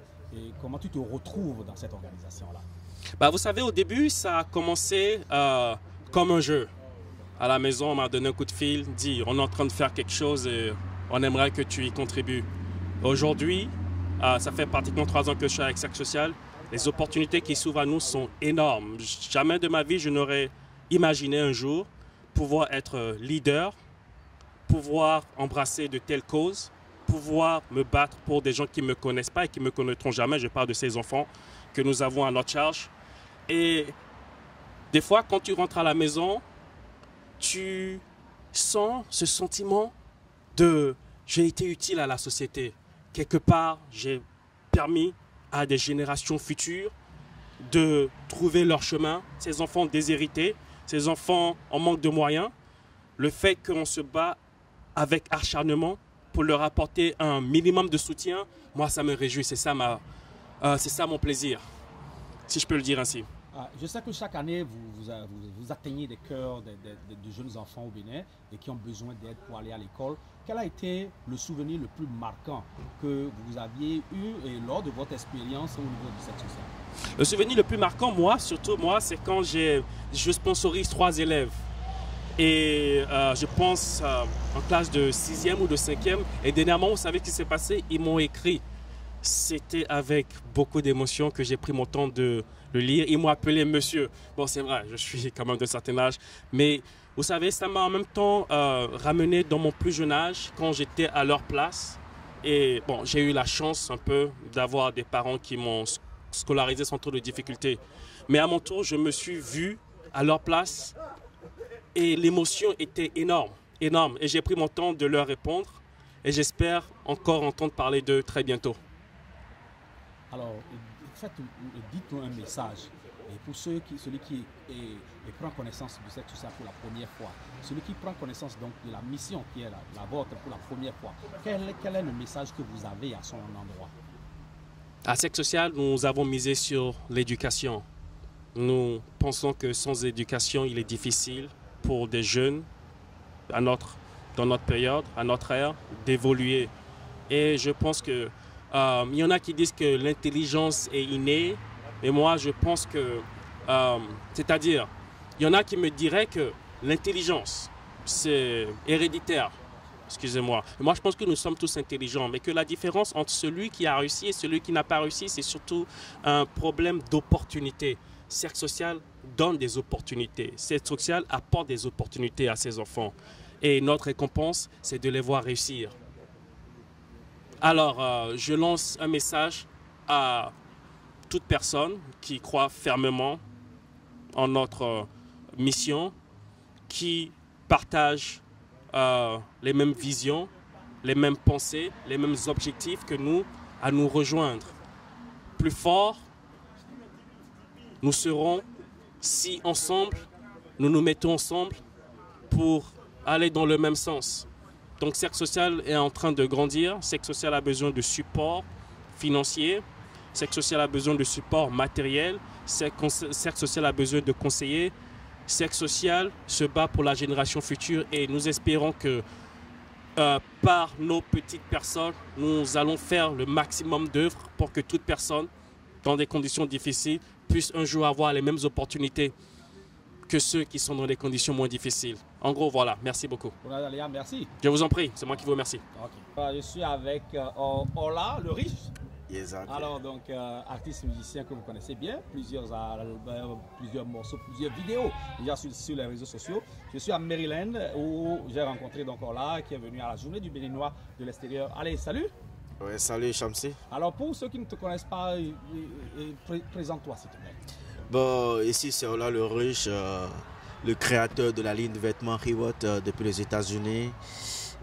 comment tu te retrouves dans cette organisation-là? Bah, vous savez, au début, ça a commencé euh, comme un jeu. À la maison, on m'a donné un coup de fil, dit on est en train de faire quelque chose et on aimerait que tu y contribues. Aujourd'hui, euh, ça fait pratiquement trois ans que je suis avec Sac Social. Les opportunités qui s'ouvrent à nous sont énormes. Jamais de ma vie, je n'aurais imaginé un jour pouvoir être leader, pouvoir embrasser de telles causes, pouvoir me battre pour des gens qui ne me connaissent pas et qui ne me connaîtront jamais. Je parle de ces enfants que nous avons à notre charge. Et des fois, quand tu rentres à la maison, tu sens ce sentiment de j'ai été utile à la société. Quelque part, j'ai permis à des générations futures de trouver leur chemin. Ces enfants déshérités, ces enfants en manque de moyens, le fait qu'on se bat avec acharnement pour leur apporter un minimum de soutien, moi ça me réjouit, c'est ça, ma, euh, c'est ça mon plaisir, si je peux le dire ainsi. Ah, je sais que chaque année, vous, vous, atteignez des cœurs de, jeunes enfants au Bénin et qui ont besoin d'aide pour aller à l'école. Quel a été le souvenir le plus marquant que vous aviez eu lors de votre expérience au niveau du secteur social Le souvenir le plus marquant, moi, surtout moi, c'est quand je sponsorise trois élèves. Et euh, je pense euh, en classe de 6e ou de 5e. Et dernièrement, vous savez ce qui s'est passé? Ils m'ont écrit. C'était avec beaucoup d'émotion que j'ai pris mon temps de le lire. Ils m'ont appelé monsieur. Bon, c'est vrai, je suis quand même de certain âge. Mais vous savez, ça m'a en même temps euh, ramené dans mon plus jeune âge, quand j'étais à leur place. Et bon, j'ai eu la chance un peu d'avoir des parents qui m'ont scolarisé sans trop de difficultés. Mais à mon tour, je me suis vu à leur place et l'émotion était énorme, énorme. Et j'ai pris mon temps de leur répondre et j'espère encore entendre parler d'eux très bientôt. Alors, dites-nous un message. Et pour ceux qui, celui qui prend connaissance de cette ça pour la première fois, celui qui prend connaissance donc de la mission qui est la, vôtre pour la première fois, quel, quel, est le message que vous avez à son endroit? À Sexe Social, nous avons misé sur l'éducation. Nous pensons que sans éducation, il est difficile pour des jeunes à notre, dans notre période, à notre ère, d'évoluer. Et je pense que euh, il y en a qui disent que l'intelligence est innée, mais moi je pense que, euh, c'est-à-dire, il y en a qui me diraient que l'intelligence, c'est héréditaire. Excusez-moi. Moi, je pense que nous sommes tous intelligents, mais que la différence entre celui qui a réussi et celui qui n'a pas réussi, c'est surtout un problème d'opportunité. Cercle social donne des opportunités. Cercle social apporte des opportunités à ses enfants. Et notre récompense, c'est de les voir réussir. Alors, euh, je lance un message à toute personne qui croit fermement en notre mission qui partagent euh, les mêmes visions, les mêmes pensées, les mêmes objectifs que nous, à nous rejoindre. Plus fort, nous serons si ensemble, nous nous mettons ensemble pour aller dans le même sens. Donc Cercle Social est en train de grandir. Cercle Social a besoin de support financier. Cercle Social a besoin de support matériel. Cercle Social a besoin de conseillers. Cercle Social se bat pour la génération future et nous espérons que euh, par nos petites personnes, nous allons faire le maximum d'œuvres pour que toute personne, dans des conditions difficiles, puisse un jour avoir les mêmes opportunités que ceux qui sont dans des conditions moins difficiles. En gros, voilà. Merci beaucoup. Merci. Je vous en prie. C'est moi qui vous remercie. Je suis avec euh, Ola, le riche. Alors, donc, euh, artiste musicien que vous connaissez bien, plusieurs albums, plusieurs morceaux, plusieurs vidéos déjà sur, sur, les réseaux sociaux. Je suis à Maryland où j'ai rencontré donc Ola qui est venu à la journée du Béninois de l'extérieur. Allez, salut! Oui, salut Chamsi. Alors, pour ceux qui ne te connaissent pas, présente-toi s'il te plaît. Bon, ici c'est Ola le riche, euh, le créateur de la ligne de vêtements Rewot euh, depuis les États-Unis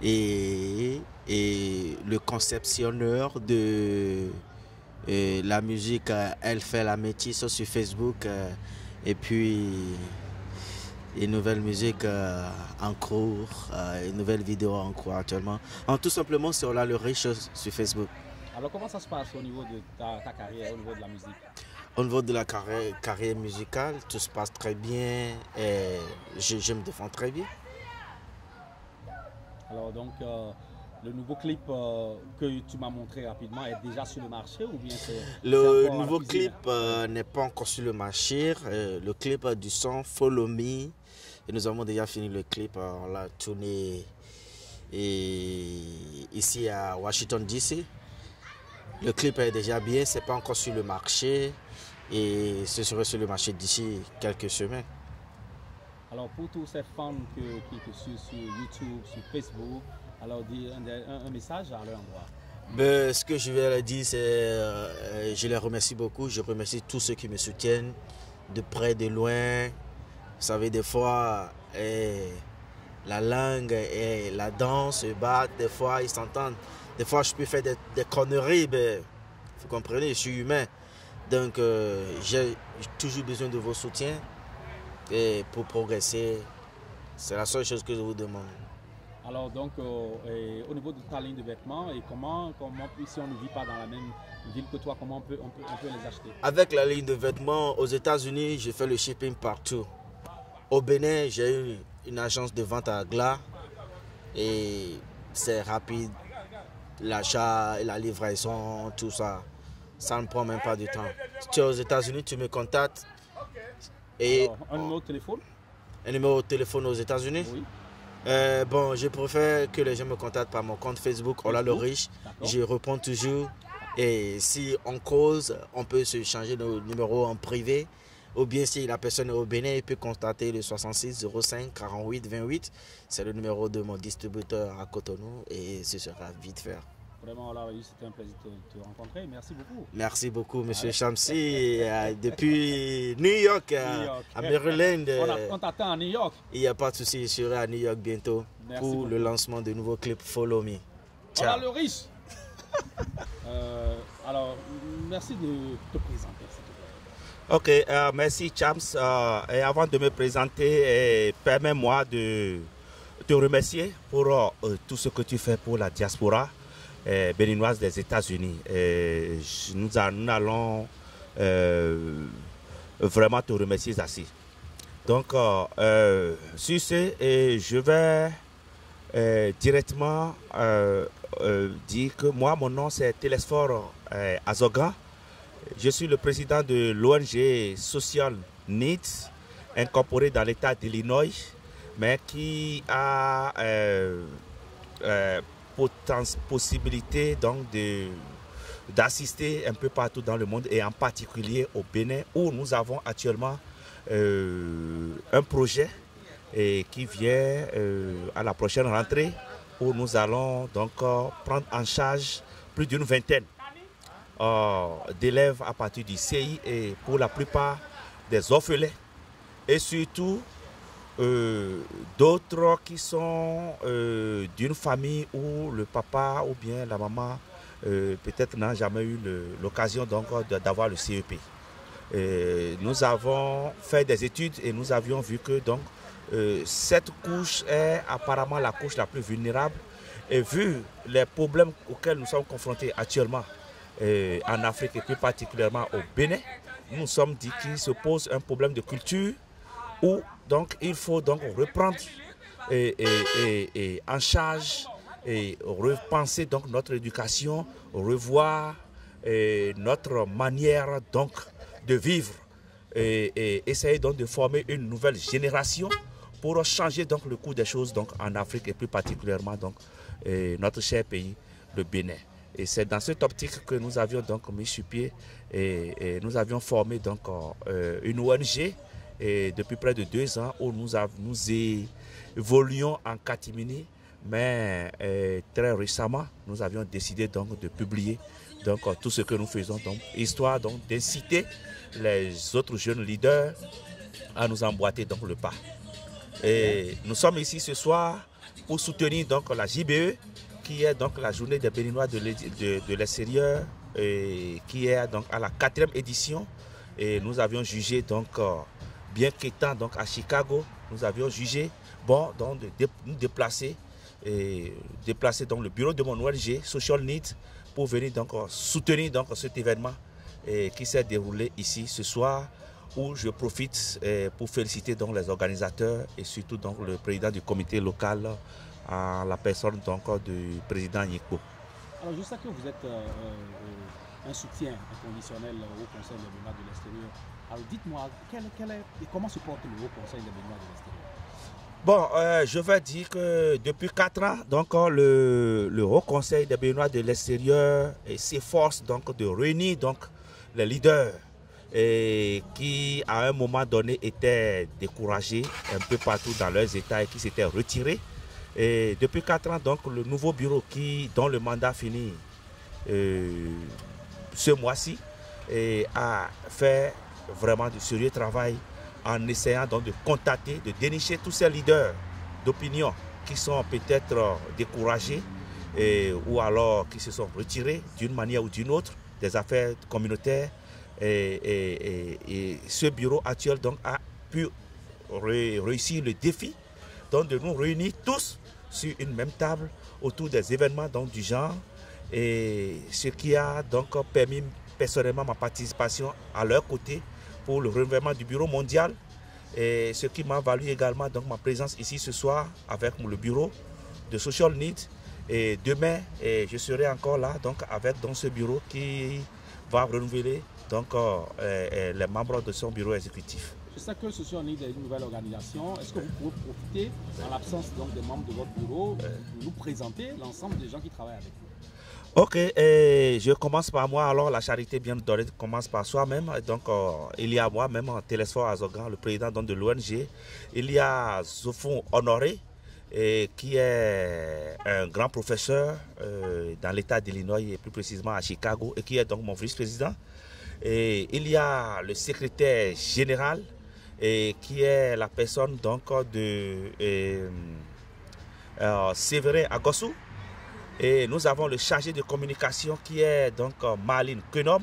et, le conceptionneur de euh, la musique Elle fait la métisse sur Facebook et puis une nouvelle musique en cours, une nouvelle vidéo en cours actuellement. En tout simplement, c'est Ola le riche sur Facebook. Alors comment ça se passe au niveau de ta carrière, au niveau de la musique? Au niveau de la carrière, carrière, musicale, tout se passe très bien et je, je me défends très bien. Alors donc, euh, le nouveau clip euh, que tu m'as montré rapidement est déjà sur le marché ou bien c'est... Le nouveau clip euh, n'est pas encore sur le marché. le clip du son Follow Me. Et nous avons déjà fini le clip. on l'a tourné et, ici à Washington DC. Le clip est déjà bien, c'est pas encore sur le marché et ce serait sur le marché d'ici quelques semaines. Alors pour tous ces fans qui te suivent sur YouTube, sur Facebook, alors dis un, message à leur endroit. Ben, ce que je vais leur dire, c'est euh, je les remercie beaucoup. Je remercie tous ceux qui me soutiennent, de près, de loin. Vous savez, des fois, eh, la langue et la danse se battent, des fois ils s'entendent. Des fois, je peux faire des, conneries, mais vous comprenez, je suis humain. Donc, euh, j'ai toujours besoin de vos soutiens et pour progresser. C'est la seule chose que je vous demande. Alors, donc, euh, au niveau de ta ligne de vêtements, et comment, comment si on ne vit pas dans la même ville que toi, comment on peut, on peut, on peut les acheter? Avec la ligne de vêtements, aux États-Unis, je fais le shipping partout. Au Bénin, j'ai eu une agence de vente à Glas et c'est rapide l'achat, la livraison, tout ça, ça ne prend même pas du temps. Si tu es aux États-Unis, tu me contactes. Et un numéro de téléphone? Un numéro de téléphone aux États-Unis? Oui. Euh, bon, je préfère que les gens me contactent par mon compte Facebook, Ola le riche. Je réponds toujours. Et si on cause, on peut se changer nos numéros en privé. Ou bien si la personne est au Bénin, il peut contacter le 66 05 48 28. C'est le numéro de mon distributeur à Cotonou et ce sera vite fait. Vraiment, là, c'était un plaisir de te rencontrer. Merci beaucoup. Merci beaucoup, Monsieur Chamsi. Euh, depuis New York, euh, à Maryland. On t'attend à New York. Il n'y a pas de souci, je serai à New York bientôt pour le lancement de nouveau clip Follow Me. Ciao. le riche. Euh, alors, merci de te présenter. Ok, euh, merci Chams. Euh, et avant de me présenter, permets-moi de te remercier pour euh, tout ce que tu fais pour la diaspora béninoise des États-Unis. Nous, nous, allons vraiment te remercier assez. Donc, sur ce, je vais directement dire que moi, mon nom c'est Télésphore Azoga. Je suis le président de l'ONG Social Needs, incorporée dans l'État d'Illinois, mais qui a euh, euh, possibilité donc de d'assister un peu partout dans le monde et en particulier au Bénin où nous avons actuellement euh, un projet et qui vient à la prochaine rentrée où nous allons donc prendre en charge plus d'une vingtaine euh, d'élèves à partir du CI et pour la plupart des orphelins. Et surtout, euh, d'autres qui sont euh, d'une famille où le papa ou bien la maman euh, peut-être n'a jamais eu l'occasion d'avoir le CEP. Nous avons fait des études et nous avions vu que donc cette couche est apparemment la couche la plus vulnérable et vu les problèmes auxquels nous sommes confrontés actuellement en Afrique et plus particulièrement au Bénin, nous nous sommes dit qu'il se pose un problème de culture où donc il faut donc reprendre et, en charge et repenser donc notre éducation, revoir notre manière donc de vivre et, essayer donc de former une nouvelle génération pour changer donc le cours des choses donc en Afrique et plus particulièrement donc notre cher pays, le Bénin. Et c'est dans cette optique que nous avions donc mis sur pied et, et nous avions formé donc euh, une ONG et depuis près de deux ans où nous, évoluons en catimini, mais euh, très récemment, nous avions décidé donc de publier donc, euh, tout ce que nous faisons, donc, histoire donc d'inciter les autres jeunes leaders à nous emboîter donc, le pas. Et nous sommes ici ce soir pour soutenir donc, la JBE, qui est donc la journée des Béninois de l'extérieur, qui est donc à la quatrième édition. Et nous avions jugé donc, euh, bien qu'étant donc à Chicago, nous avions jugé bon donc de nous déplacer déplacer le bureau de mon ONG Social Needs pour venir donc euh, soutenir donc cet événement qui s'est déroulé ici ce soir où je profite pour féliciter donc les organisateurs et surtout donc le président du comité local à la personne donc du président Yiko. Alors, je sais que vous êtes euh, euh, un soutien inconditionnel au Conseil des de l'extérieur. Alors, dites-moi, comment se porte le Haut Conseil des Béninois de l'extérieur Bon, euh, je vais dire que depuis 4 ans, donc, euh, le, Haut Conseil des Béninois de l'extérieur s'efforce donc de réunir donc, les leaders et qui, à un moment donné, étaient découragés un peu partout dans leurs États et qui s'étaient retirés. Et depuis 4 ans, donc, le nouveau bureau qui, dont le mandat finit euh, ce mois-ci a fait vraiment du sérieux travail en essayant donc de contacter, de dénicher tous ces leaders d'opinion qui sont peut-être euh, découragés ou alors qui se sont retirés d'une manière ou d'une autre des affaires communautaires. Et, ce bureau actuel donc a pu ré- réussir le défi donc de nous réunir tous sur une même table autour des événements donc, du genre et ce qui a donc permis personnellement ma participation à leur côté pour le renouvellement du bureau mondial et ce qui m'a valu également donc ma présence ici ce soir avec le bureau de Social Needs et demain et je serai encore là donc avec dans ce bureau qui va renouveler donc euh, euh, euh, les membres de son bureau exécutif. Je sais que ce sont une nouvelle organisation. Est-ce que vous pouvez profiter, en l'absence des membres de votre bureau, de nous présenter l'ensemble des gens qui travaillent avec vous? Ok, je commence par moi. Alors, la charité bien donnée commence par soi-même. Donc, euh, il y a moi-même, Télésphore Azogan, le président donc, de l'ONG. Il y a Zofon Honoré, qui est un grand professeur euh, dans l'État d'Illinois et plus précisément à Chicago, et qui est donc mon vice-président. Et il y a le secrétaire général, et qui est la personne donc de euh, euh, Séverin. Et nous avons le chargé de communication qui est donc euh, Marlene Kenom.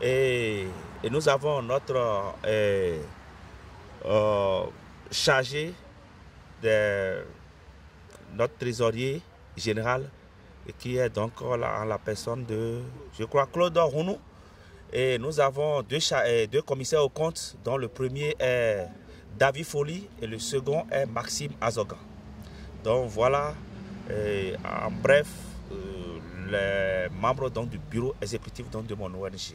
Et, nous avons notre euh, euh, chargé de notre trésorier général et qui est donc la, la personne de, je crois, Claude Rounou. Et nous avons deux, commissaires aux comptes, dont le premier est David Folly et le second est Maxime Azogan. Donc voilà, euh, en bref, euh, les membres donc, du bureau exécutif donc, de mon ONG.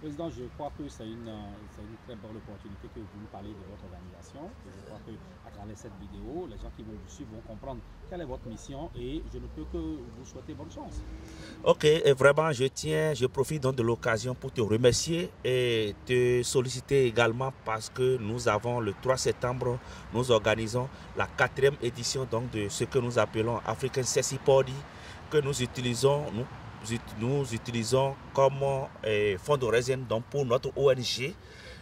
Président, je crois que c'est une, euh, une très bonne opportunité que vous nous parlez de votre organisation. Et je crois qu'à travers cette vidéo, les gens qui vont vous suivre vont comprendre quelle est votre mission et je ne peux que vous souhaiter bonne chance. Ok, et vraiment, je tiens, je profite donc de l'occasion pour te remercier et te solliciter également parce que nous avons le 3 septembre, nous organisons la quatrième édition donc de ce que nous appelons African Sexy que nous utilisons, nous, nous utilisons comme euh, fonds de résine donc pour notre ONG.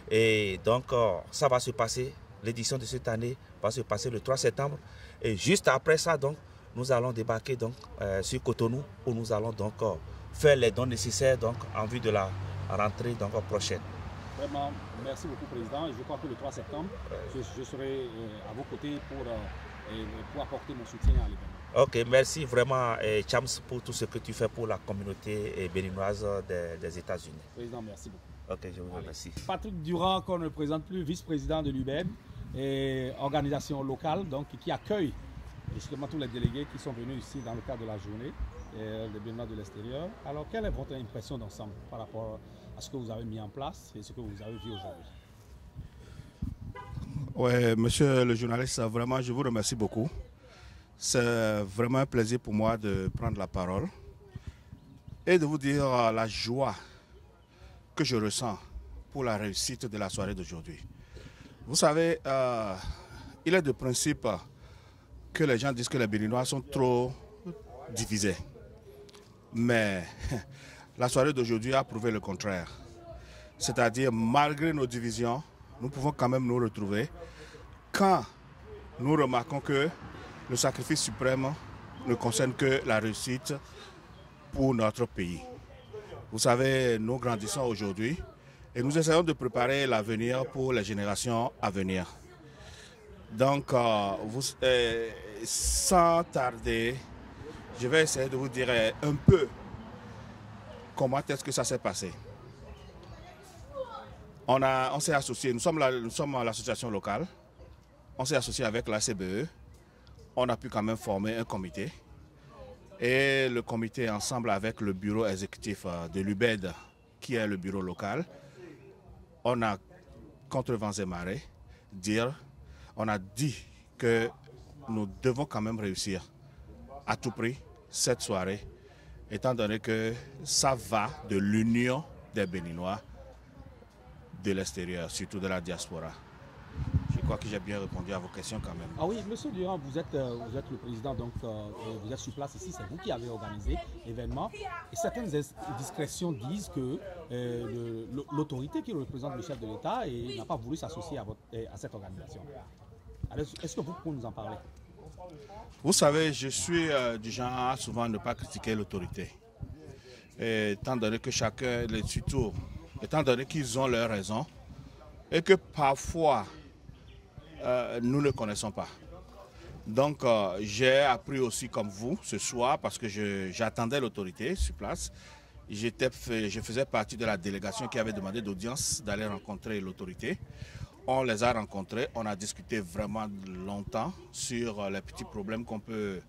Et donc, euh, ça va se passer l'édition de cette année va se passer le 3 septembre. Et juste après ça, donc, nous allons débarquer donc, euh, sur Cotonou où nous allons donc euh, faire les dons nécessaires donc, en vue de la rentrée donc, prochaine. Vraiment, merci beaucoup, Président. Je crois que le 3 septembre, je, serai euh, à vos côtés pour, pour apporter mon soutien à l'événement. Ok, merci vraiment, Chams, pour tout ce que tu fais pour la communauté béninoise des, des États-Unis. Président, merci beaucoup. Ok, je vous remercie. Patrick Durand, qu'on ne présente plus, vice-président de l'UBEM, et organisation locale donc, qui accueille justement tous les délégués qui sont venus ici dans le cadre de la journée des Béninois de l'extérieur. Alors, quelle est votre impression d'ensemble par rapport à ce que vous avez mis en place et ce que vous avez vu aujourd'hui? Oui, monsieur le journaliste, vraiment, je vous remercie beaucoup. C'est vraiment un plaisir pour moi de prendre la parole et de vous dire la joie que je ressens pour la réussite de la soirée d'aujourd'hui. Vous savez, euh, il est de principe que les gens disent que les Béninois sont trop divisés. Mais la soirée d'aujourd'hui a prouvé le contraire. C'est-à-dire, malgré nos divisions, nous pouvons quand même nous retrouver quand nous remarquons que le sacrifice suprême ne concerne que la réussite pour notre pays. Vous savez, nous grandissons aujourd'hui et nous essayons de préparer l'avenir pour les générations à venir. Donc, euh, euh, sans tarder, je vais essayer de vous dire un peu comment est-ce que ça s'est passé. On, on s'est associé, nous sommes, nous sommes l'association locale, on s'est associé avec la CBE, on a pu quand même former un comité. Et le comité, ensemble avec le bureau exécutif euh, de l'UBED, qui est le bureau local, on a, contre vents et marées, dire, on a dit que nous devons quand même réussir à tout prix cette soirée, étant donné que ça va de l'union des Béninois de l'extérieur, surtout de la diaspora. Je crois que j'ai bien répondu à vos questions quand même. Ah oui, Monsieur Durand, vous êtes, euh, vous êtes le président, donc euh, vous êtes sur place ici, c'est vous qui avez organisé l'événement. Et certaines discrétions disent que euh, l'autorité qui représente le chef de l'État n'a pas voulu s'associer à, à cette organisation. Est-ce que vous pouvez nous en parler? Vous savez, je suis du genre à souvent ne pas critiquer l'autorité. Étant donné que chacun, surtout, étant donné qu'ils ont leurs raisons, et que parfois euh, nous ne connaissons pas. Donc euh, j'ai appris aussi comme vous ce soir parce que j'attendais l'autorité sur place. je faisais partie de la délégation qui avait demandé d'audience d'aller rencontrer l'autorité. On les a rencontrés, on a discuté vraiment longtemps sur euh, les petits problèmes qu'on peut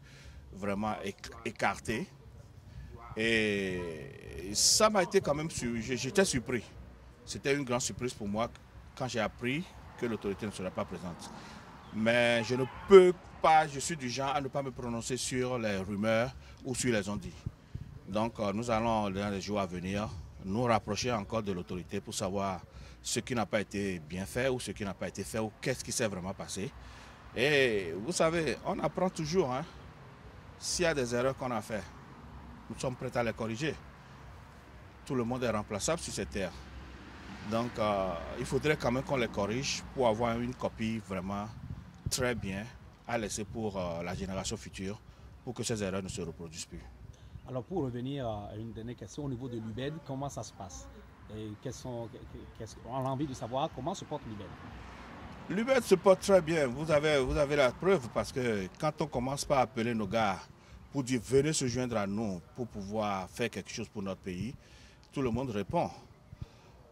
vraiment écarter. Et ça m'a été quand même, j'étais surpris. C'était une grande surprise pour moi quand j'ai appris que l'autorité ne sera pas présente. Mais je ne peux pas, je suis du genre à ne pas me prononcer sur les rumeurs ou sur les ondits. Donc euh, nous allons dans les jours à venir nous rapprocher encore de l'autorité pour savoir ce qui n'a pas été bien fait ou ce qui n'a pas été fait ou qu'est-ce qui s'est vraiment passé. Et vous savez, on apprend toujours. Hein. S'il y a des erreurs qu'on a faites, nous sommes prêts à les corriger. Tout le monde est remplaçable sur cette terre. Donc, euh, il faudrait quand même qu'on les corrige pour avoir une copie vraiment très bien à laisser pour euh, la génération future, pour que ces erreurs ne se reproduisent plus. Alors, pour revenir à une dernière question au niveau de l'UBED, comment ça se passe? Et sont, On a envie de savoir comment se porte l'UBED? L'UBED se porte très bien. Vous avez, vous avez la preuve parce que quand on commence par appeler nos gars pour dire venez se joindre à nous pour pouvoir faire quelque chose pour notre pays, tout le monde répond.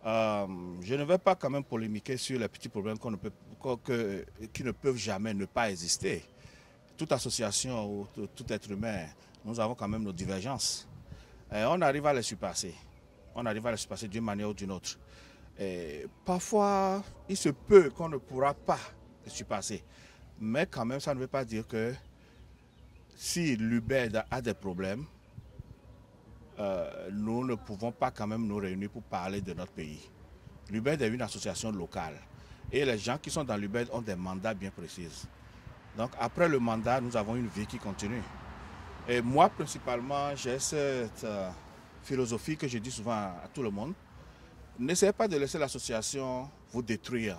Euh, je ne vais pas quand même polémiquer sur les petits problèmes ne peut, qui ne peuvent jamais ne pas exister. Toute association ou tout être humain, nous avons quand même nos divergences. Et on arrive à les surpasser. On arrive à les surpasser d'une manière ou d'une autre. Parfois, il se peut qu'on ne pourra pas les surpasser. Mais quand même, ça ne veut pas dire que si l'UBED a des problèmes, euh, nous ne pouvons pas quand même nous réunir pour parler de notre pays. L'UBED est une association locale et les gens qui sont dans l'UBED ont des mandats bien précis. Donc après le mandat, nous avons une vie qui continue. Et moi, principalement, j'ai cette euh, philosophie que je dis souvent à, tout le monde. N'essayez pas de laisser l'association vous détruire.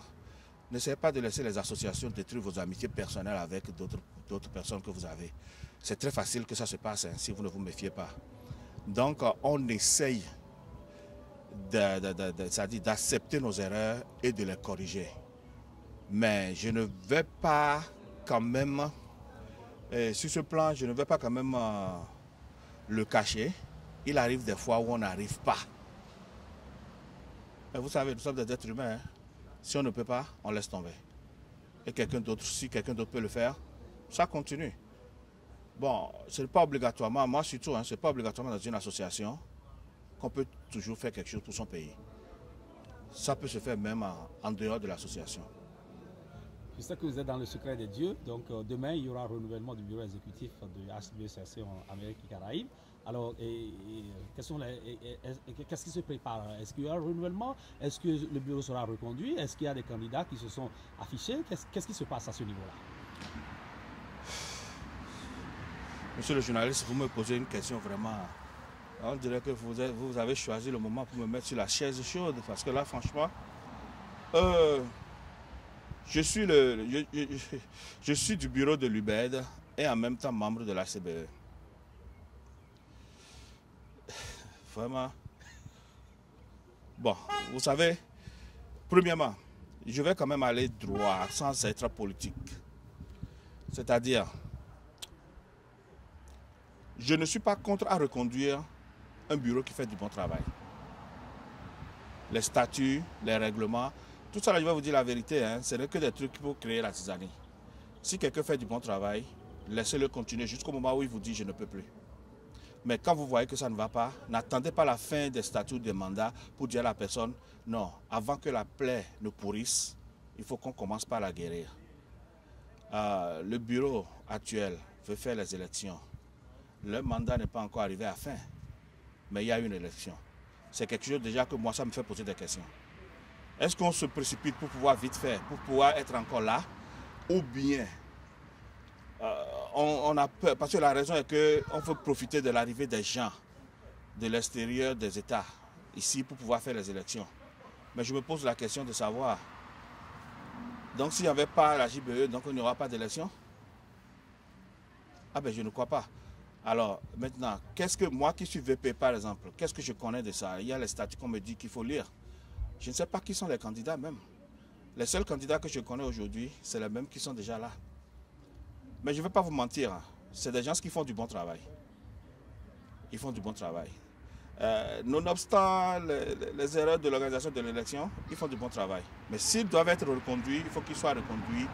N'essayez pas de laisser les associations détruire vos amitiés personnelles avec d'autres personnes que vous avez. C'est très facile que ça se passe hein, si vous ne vous méfiez pas. Donc, on essaye d'accepter nos erreurs et de les corriger. Mais je ne vais pas quand même, euh, sur ce plan, je ne vais pas quand même euh, le cacher. Il arrive des fois où on n'arrive pas. Mais vous savez, nous sommes des êtres humains. Hein. Si on ne peut pas, on laisse tomber. Et quelqu'un d'autre, si quelqu'un d'autre peut le faire, ça continue. Bon, ce n'est pas obligatoirement, moi surtout, hein, ce n'est pas obligatoirement dans une association qu'on peut toujours faire quelque chose pour son pays. Ça peut se faire même en, dehors de l'association. Je sais que vous êtes dans le secret des dieux, donc euh, demain il y aura un renouvellement du bureau exécutif de HBCC en Amérique et Caraïbes. Alors, qu'est-ce qui se prépare? Est-ce qu'il y a un renouvellement? Est-ce que le bureau sera reconduit? Est-ce qu'il y a des candidats qui se sont affichés? Qu'est-ce qui se passe à ce niveau-là? Monsieur le journaliste, vous me posez une question vraiment. On dirait que vous, vous avez choisi le moment pour me mettre sur la chaise chaude, parce que là, franchement, euh, je, suis le, je, suis du bureau de l'UBED et en même temps membre de la CBE. Vraiment. Bon, vous savez, premièrement, je vais quand même aller droit sans être politique. C'est-à-dire, je ne suis pas contre à reconduire un bureau qui fait du bon travail. Les statuts, les règlements, tout ça, je vais vous dire la vérité, hein, ce n'est que des trucs pour créer la tisanie. Si quelqu'un fait du bon travail, laissez-le continuer jusqu'au moment où il vous dit je ne peux plus. Mais quand vous voyez que ça ne va pas, n'attendez pas la fin des statuts des mandats pour dire à la personne non, avant que la plaie ne pourrisse, il faut qu'on commence par la guérir. Euh, le bureau actuel veut faire les élections le mandat n'est pas encore arrivé à fin, mais il y a une élection. C'est quelque chose déjà que moi, ça me fait poser des questions. Est-ce qu'on se précipite pour pouvoir vite faire, pour pouvoir être encore là, ou bien euh, on, a peur, parce que la raison est qu'on veut profiter de l'arrivée des gens de l'extérieur des États ici pour pouvoir faire les élections. Mais je me pose la question de savoir, donc s'il n'y avait pas la JBE, donc il n'y aura pas d'élection? Ah ben je ne crois pas. Alors, maintenant, qu'est-ce que moi qui suis VP, par exemple, qu'est-ce que je connais de ça? Il y a les statuts qu'on me dit qu'il faut lire. Je ne sais pas qui sont les candidats même. Les seuls candidats que je connais aujourd'hui, c'est les mêmes qui sont déjà là. Mais je ne vais pas vous mentir, hein. c'est des gens qui font du bon travail. Ils font du bon travail. Euh, nonobstant les, erreurs de l'organisation de l'élection, ils font du bon travail. Mais s'ils doivent être reconduits, il faut qu'ils soient reconduits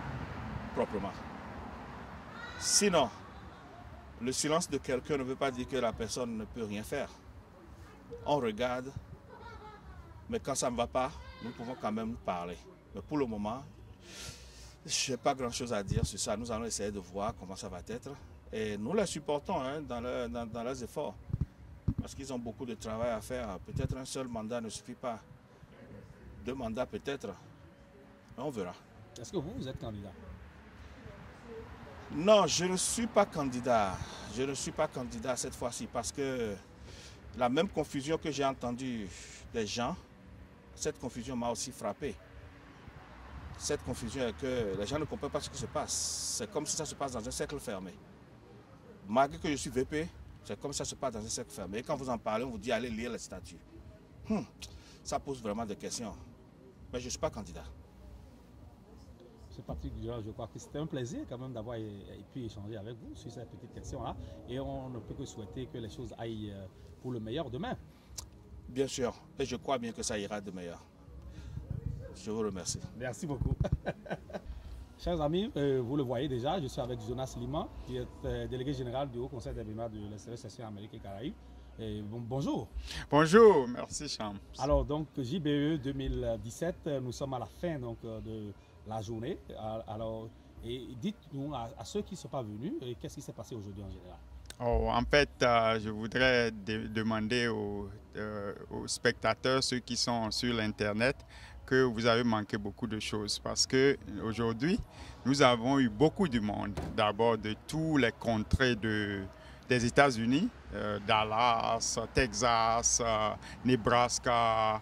proprement. Sinon, le silence de quelqu'un ne veut pas dire que la personne ne peut rien faire. On regarde, mais quand ça ne va pas, nous pouvons quand même parler. Mais pour le moment, je n'ai pas grand-chose à dire sur ça. Nous allons essayer de voir comment ça va être. Et nous les supportons hein, dans, dans, leurs efforts. Parce qu'ils ont beaucoup de travail à faire. Peut-être un seul mandat ne suffit pas. Deux mandats peut-être. On verra. Est-ce que vous, vous êtes candidat? Non, je ne suis pas candidat. Je ne suis pas candidat cette fois-ci parce que la même confusion que j'ai entendue des gens, cette confusion m'a aussi frappé. Cette confusion est que les gens ne comprennent pas ce qui se passe. C'est comme si ça se passe dans un cercle fermé. Malgré que je suis VP, c'est comme si ça se passe dans un cercle fermé. Et quand vous en parlez, on vous dit allez lire les statuts. Hmm, ça pose vraiment des questions. Mais je ne suis pas candidat. C'est Patrick Durand, je crois que c'était un plaisir quand même d'avoir pu échanger avec vous sur cette petite question-là. Et on ne peut que souhaiter que les choses aillent euh, pour le meilleur demain. Bien sûr, et je crois bien que ça ira de meilleur. Je vous remercie. Merci beaucoup. Chers amis, euh, vous le voyez déjà, je suis avec Jonas Liman, qui est euh, délégué général du Haut Conseil des bénévoles de la Amérique et Caraïbes. bonjour. Bonjour, merci Cham. Alors donc JBE 2017, nous sommes à la fin donc, de la journée. Alors, et dites-nous à, ceux qui ne sont pas venus, qu'est-ce qui s'est passé aujourd'hui en général? Oh, En fait, euh, je voudrais demander euh, aux, spectateurs, ceux qui sont sur l'Internet, que vous avez manqué beaucoup de choses parce que aujourd'hui, nous avons eu beaucoup de monde. D'abord de tous les contrées de, des États-Unis, euh, Dallas, Texas, Nebraska,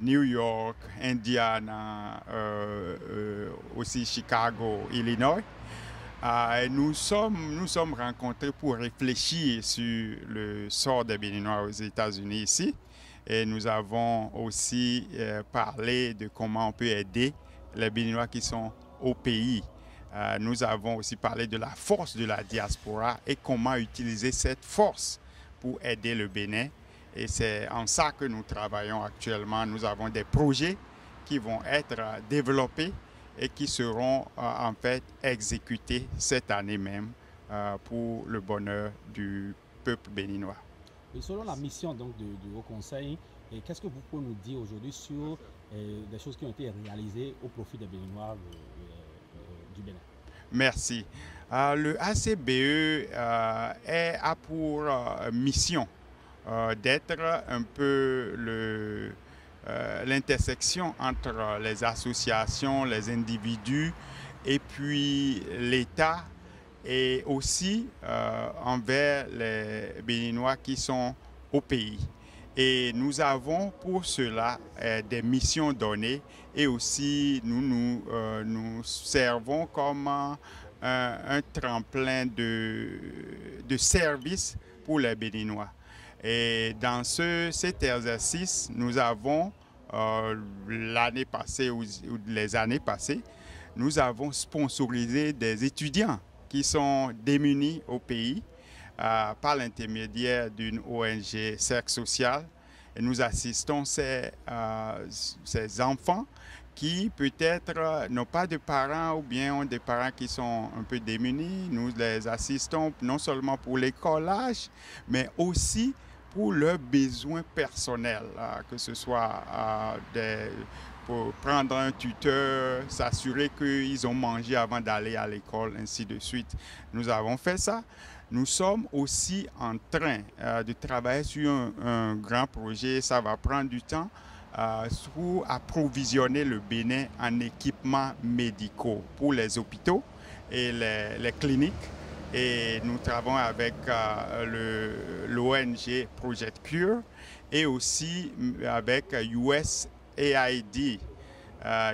New York, Indiana, aussi Chicago, Illinois. nous, sommes, nous sommes rencontrés pour réfléchir sur le sort des Béninois aux États-Unis ici. Et nous avons aussi parlé de comment on peut aider les Béninois qui sont au pays. Euh, nous avons aussi parlé de la force de la diaspora et comment utiliser cette force pour aider le Bénin. Et c'est en ça que nous travaillons actuellement. Nous avons des projets qui vont être développés et qui seront euh, en fait exécutés cette année même euh, pour le bonheur du peuple béninois. Et selon la mission donc, du, Haut Conseil, qu'est-ce que vous pouvez nous dire aujourd'hui sur des choses qui ont été réalisées au profit des Béninois du Bénin? Merci. Euh, le ACBE euh, est, a pour euh, mission d'être un peu l'intersection entre les associations, les individus et puis l'État et aussi envers les Béninois qui sont au pays. Et nous avons pour cela euh, des missions données et aussi nous nous, euh, nous servons comme un, tremplin de, de service pour les Béninois. Et dans ce, cet exercice, nous avons, euh, l'année passée ou les années passées, nous avons sponsorisé des étudiants qui sont démunis au pays par l'intermédiaire d'une ONG Cercle Social. Et nous assistons ces, euh, ces enfants qui peut-être n'ont pas de parents ou bien ont des parents qui sont un peu démunis. Nous les assistons non seulement pour l'écolage, mais aussi pour leurs besoins personnels, que ce soit euh, pour prendre un tuteur, s'assurer qu'ils ont mangé avant d'aller à l'école, ainsi de suite. Nous avons fait ça. Nous sommes aussi en train euh, de travailler sur un, grand projet, ça va prendre du temps, euh, pour approvisionner le Bénin en équipements médicaux pour les hôpitaux et les, cliniques. Et nous travaillons avec euh, l'ONG Project Cure et aussi avec USAID.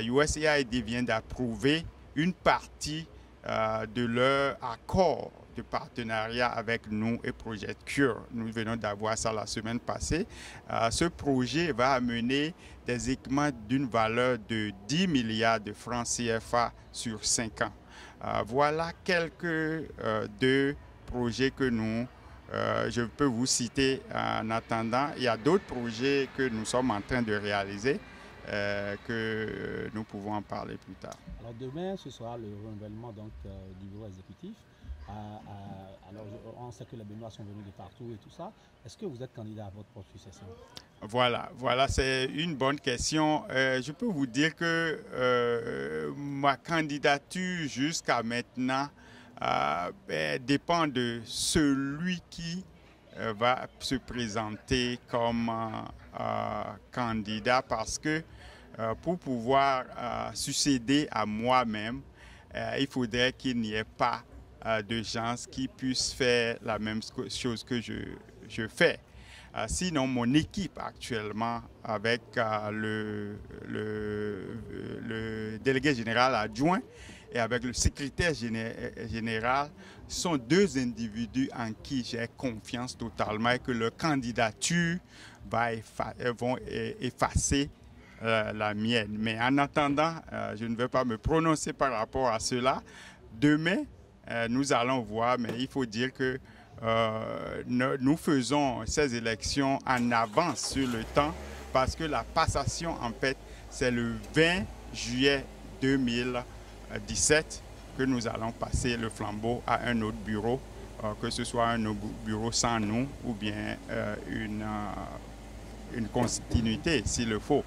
USAID vient d'approuver une partie de leur accord de partenariat avec nous et Project Cure. Nous venons d'avoir ça la semaine passée. Euh, ce projet va amener des équipements d'une valeur de 10 milliards de francs CFA sur 5 ans. Euh, voilà quelques euh, deux projets que nous je peux vous citer en attendant. Il y a d'autres projets que nous sommes en train de réaliser que nous pouvons en parler plus tard. Alors demain, ce sera le renouvellement du bureau exécutif alors, on sait que les Béninois sont venus de partout et tout ça. Est-ce que vous êtes candidat à votre propre succession Voilà, voilà, c'est une bonne question. Euh, je peux vous dire que euh, ma candidature jusqu'à maintenant euh, ben, dépend de celui qui va se présenter comme candidat parce que pour pouvoir succéder à moi-même, il faudrait qu'il n'y ait pas de gens qui puissent faire la même chose que je, je fais. Euh, sinon, mon équipe actuellement, avec euh, le, le, délégué général adjoint et avec le secrétaire général, sont deux individus en qui j'ai confiance totalement et que leur candidature va vont effacer euh, la mienne. Mais en attendant, je ne vais pas me prononcer par rapport à cela. Demain, euh, nous allons voir, mais il faut dire que euh, nous faisons ces élections en avance sur le temps parce que la passation, en fait, c'est le 20 juillet 2017 que nous allons passer le flambeau à un autre bureau, euh, que ce soit un bureau sans nous ou bien une, une continuité s'il le faut.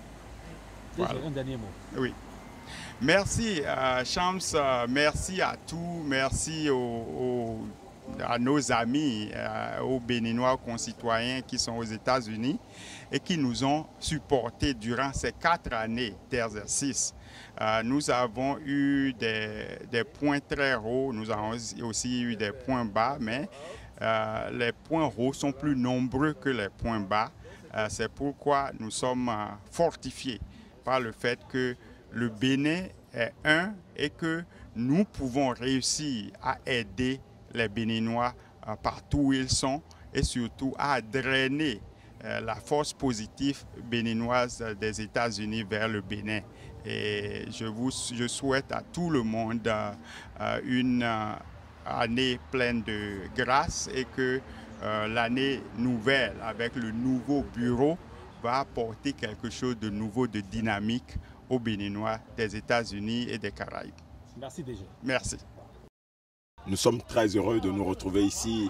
Voilà. Un dernier mot. Oui. Merci à Shams, euh, merci à tous, merci à nos amis, euh, aux Béninois, aux concitoyens qui sont aux États-Unis et qui nous ont supportés durant ces quatre années d'exercice. Euh, nous avons eu des, points très hauts, nous avons aussi eu des points bas, mais les points hauts sont plus nombreux que les points bas. Euh, c'est pourquoi nous sommes euh, fortifiés par le fait que le Bénin est un et que nous pouvons réussir à aider les Béninois euh, partout où ils sont et surtout à drainer la force positive béninoise des États-Unis vers le Bénin. Et je, vous, je souhaite à tout le monde une année pleine de grâce et que euh, l'année nouvelle avec le nouveau bureau va apporter quelque chose de nouveau, de dynamique aux Béninois des États-Unis et des Caraïbes. Merci déjà. Merci. Nous sommes très heureux de nous retrouver ici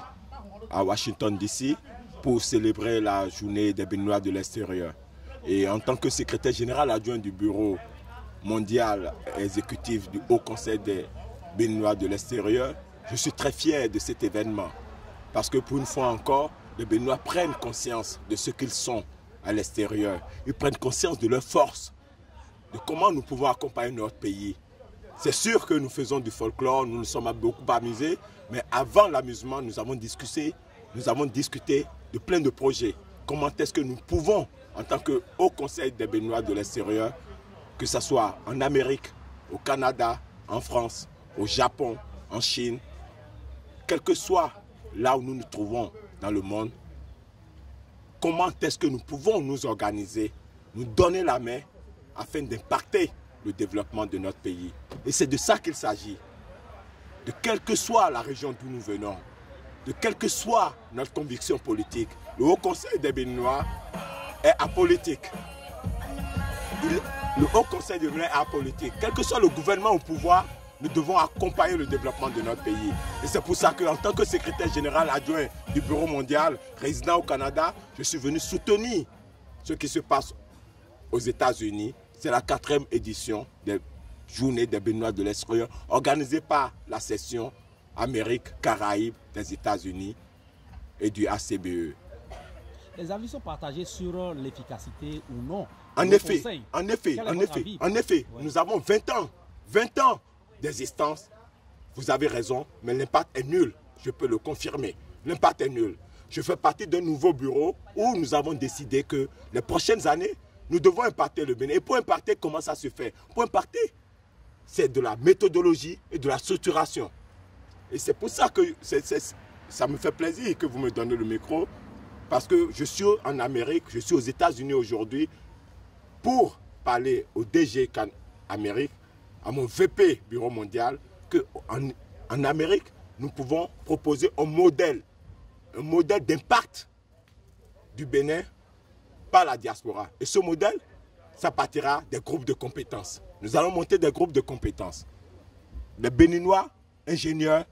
à Washington, D.C. pour célébrer la journée des Béninois de l'extérieur. Et en tant que secrétaire général adjoint du bureau mondial exécutif du Haut Conseil des Béninois de l'extérieur, je suis très fier de cet événement parce que pour une fois encore, les Béninois prennent conscience de ce qu'ils sont à l'extérieur. Ils prennent conscience de leur force, de comment nous pouvons accompagner notre pays? C'est sûr que nous faisons du folklore, nous nous sommes beaucoup amusés, mais avant l'amusement, nous avons discuté, nous avons discuté de plein de projets. Comment est-ce que nous pouvons, en tant que Haut Conseil des Béninois de l'extérieur, que ce soit en Amérique, au Canada, en France, au Japon, en Chine, quel que soit là où nous nous trouvons dans le monde, comment est-ce que nous pouvons nous organiser, nous donner la main afin d'impacter le développement de notre pays. Et c'est de ça qu'il s'agit. De quelle que soit la région d'où nous venons, de quelle que soit notre conviction politique, le Haut Conseil des Béninois est apolitique. le Haut Conseil des Béninois est apolitique. Quel que soit le gouvernement au pouvoir, nous devons accompagner le développement de notre pays. Et c'est pour ça qu'en tant que secrétaire général adjoint du Bureau mondial, résident au Canada, je suis venu soutenir ce qui se passe aux États-Unis. C'est la quatrième édition des Journées des Béninois de l'extérieur, organisée par la session Amérique, Caraïbes des États-Unis et du ACBE. Les avis sont partagés sur l'efficacité ou non. En effet, en effet, en effet, en effet, nous avons 20 ans, 20 ans d'existence, vous avez raison, mais l'impact est nul. Je peux le confirmer. L'impact est nul. Je fais partie d'un nouveau bureau où nous avons décidé que les prochaines années, nous devons impacter le Bénin. Et pour impacter, comment ça se fait? Pour impacter, c'est de la méthodologie et de la structuration. Et c'est pour ça que ça me fait plaisir que vous me donnez le micro, parce que je suis en Amérique, je suis aux États-Unis aujourd'hui pour parler au DG Amérique à mon VP Bureau mondial qu'en en Amérique, nous pouvons proposer un modèle, un modèle d'impact du Bénin par la diaspora. Et ce modèle, ça partira des groupes de compétences. Nous allons monter des groupes de compétences. Les Béninois ingénieurs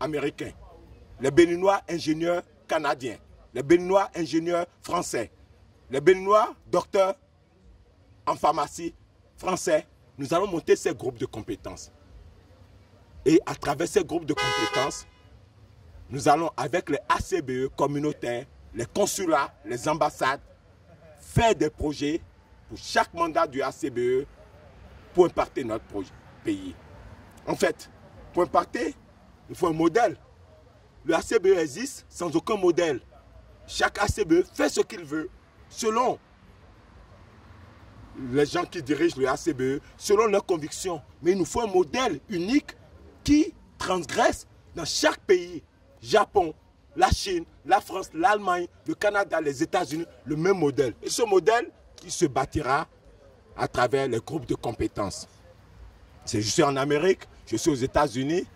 américains, les Béninois ingénieurs canadiens, les Béninois ingénieurs français, les Béninois docteurs en pharmacie français, nous allons monter ces groupes de compétences. Et à travers ces groupes de compétences, nous allons, avec les ACBE communautaires, les consulats, les ambassades, faire des projets pour chaque mandat du ACBE pour impacter notre pays. En fait, pour impacter, il faut un modèle. Le ACBE existe sans aucun modèle. Chaque ACBE fait ce qu'il veut selon les gens qui dirigent le ACBE selon leurs convictions. Mais il nous faut un modèle unique qui transgresse dans chaque pays. Japon, la Chine, la France, l'Allemagne, le Canada, les États-Unis, le même modèle. Et ce modèle, il se bâtira à travers les groupes de compétences. Je suis en Amérique, je suis aux États-Unis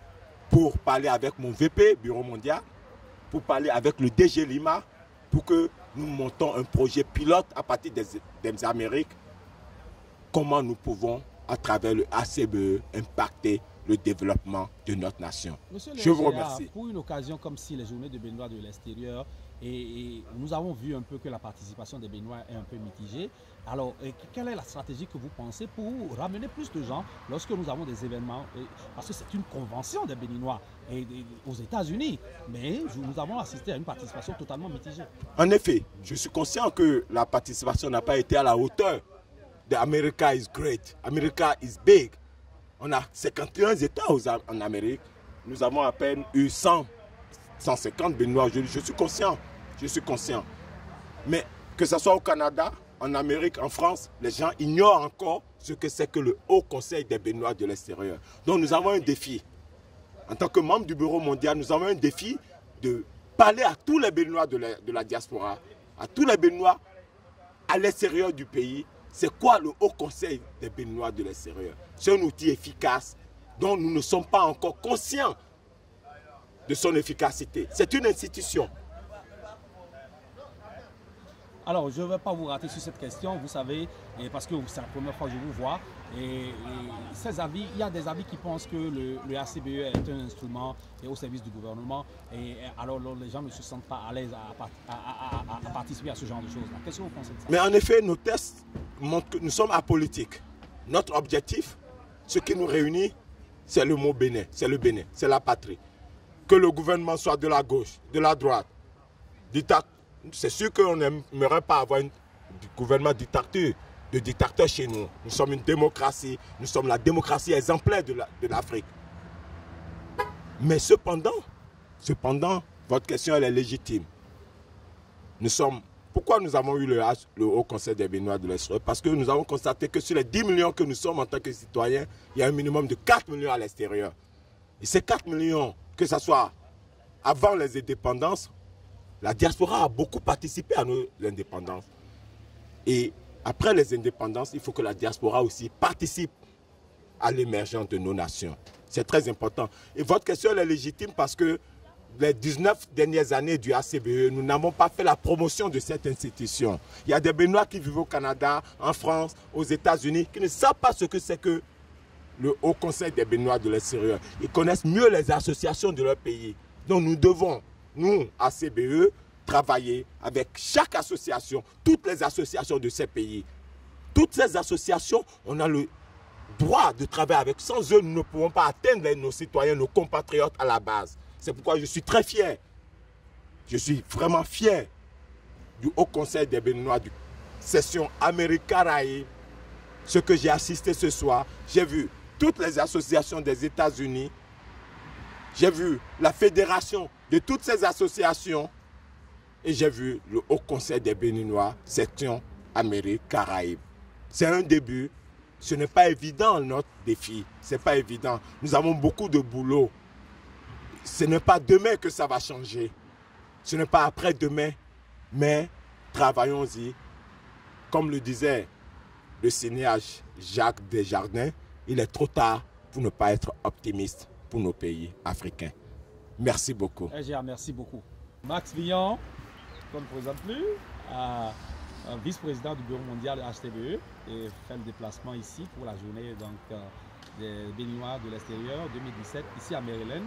pour parler avec mon VP, Bureau mondial, pour parler avec le DG Lima, pour que nous montons un projet pilote à partir des, des Amériques comment nous pouvons, à travers le ACBE, impacter le développement de notre nation. Je vous remercie. Pour une occasion comme si les journées de Béninois de l'extérieur, et, nous avons vu un peu que la participation des Béninois est un peu mitigée. Alors, quelle est la stratégie que vous pensez pour ramener plus de gens lorsque nous avons des événements? Parce que c'est une convention des Béninois et, aux États-Unis, mais nous avons assisté à une participation totalement mitigée. En effet, je suis conscient que la participation n'a pas été à la hauteur de America is great, America is big. On a 51 États en Amérique. Nous avons à peine eu 100, 150 Béninois. Je, suis conscient. Je suis conscient. Mais Que ce soit au Canada, en Amérique, en France, les gens ignorent encore ce que c'est que le Haut Conseil des Béninois de l'extérieur. Donc nous avons un défi. En tant que membre du Bureau mondial, nous avons un défi de parler à tous les Béninois de la, de la diaspora, à tous les Béninois à l'extérieur du pays. C'est quoi le Haut Conseil des Béninois de l'extérieur? C'est un outil efficace dont nous ne sommes pas encore conscients de son efficacité. C'est une institution. Alors, je ne vais pas vous rater sur cette question, vous savez, parce que c'est la première fois que je vous vois. Et, ces avis, il y a des avis qui pensent que le, ACBE est un instrument au service du gouvernement. Et alors, les gens ne se sentent pas à l'aise à, participer à ce genre de choses. Qu'est-ce que vous pensez de ça? Mais en effet, nos tests montrent que nous sommes apolitiques. Notre objectif, ce qui nous réunit, c'est le mot Bénin, c'est le Bénin, c'est la patrie. Que le gouvernement soit de la gauche, de la droite, c'est sûr qu'on n'aimerait pas avoir un gouvernement dictateur, de dictateur chez nous. Nous sommes une démocratie, nous sommes la démocratie exemplaire de l'Afrique. Mais cependant, cependant, votre question elle est légitime. Nous sommes, pourquoi nous avons eu le, le Haut Conseil des Béninois de l'extérieur Parce que nous avons constaté que sur les 10 millions que nous sommes en tant que citoyens, il y a un minimum de 4 millions à l'extérieur. Et ces 4 millions, que ce soit avant les indépendances, la diaspora a beaucoup participé à l'indépendance. Et après les indépendances, il faut que la diaspora aussi participe à l'émergence de nos nations. C'est très important. Et votre question est légitime parce que les 19 dernières années du ACBE, nous n'avons pas fait la promotion de cette institution. Il y a des Béninois qui vivent au Canada, en France, aux États-Unis, qui ne savent pas ce que c'est que le Haut Conseil des Béninois de l'extérieur. Ils connaissent mieux les associations de leur pays. Donc nous devons nous, à CBE, travailler avec chaque association, toutes les associations de ces pays. Toutes ces associations, on a le droit de travailler avec. Sans eux, nous ne pouvons pas atteindre nos citoyens, nos compatriotes à la base. C'est pourquoi je suis très fier. Je suis vraiment fier du Haut Conseil des Béninois, du session Amérique-Caraïbes. Ce que j'ai assisté ce soir, j'ai vu toutes les associations des États-Unis. J'ai vu la fédération de toutes ces associations et j'ai vu le Haut Conseil des Béninois, section Amérique, Caraïbes. C'est un début. Ce n'est pas évident notre défi. Ce n'est pas évident. Nous avons beaucoup de boulot. Ce n'est pas demain que ça va changer. Ce n'est pas après-demain. Mais travaillons-y. Comme le disait le cinéaste Jacques Desjardins, il est trop tard pour ne pas être optimiste pour nos pays africains. Merci beaucoup. merci beaucoup. Max Villon, qu'on ne présente plus, vice-président du Bureau mondial de HTBE, et fait le déplacement ici pour la journée donc, euh, des Béninois de l'extérieur 2017, ici à Maryland.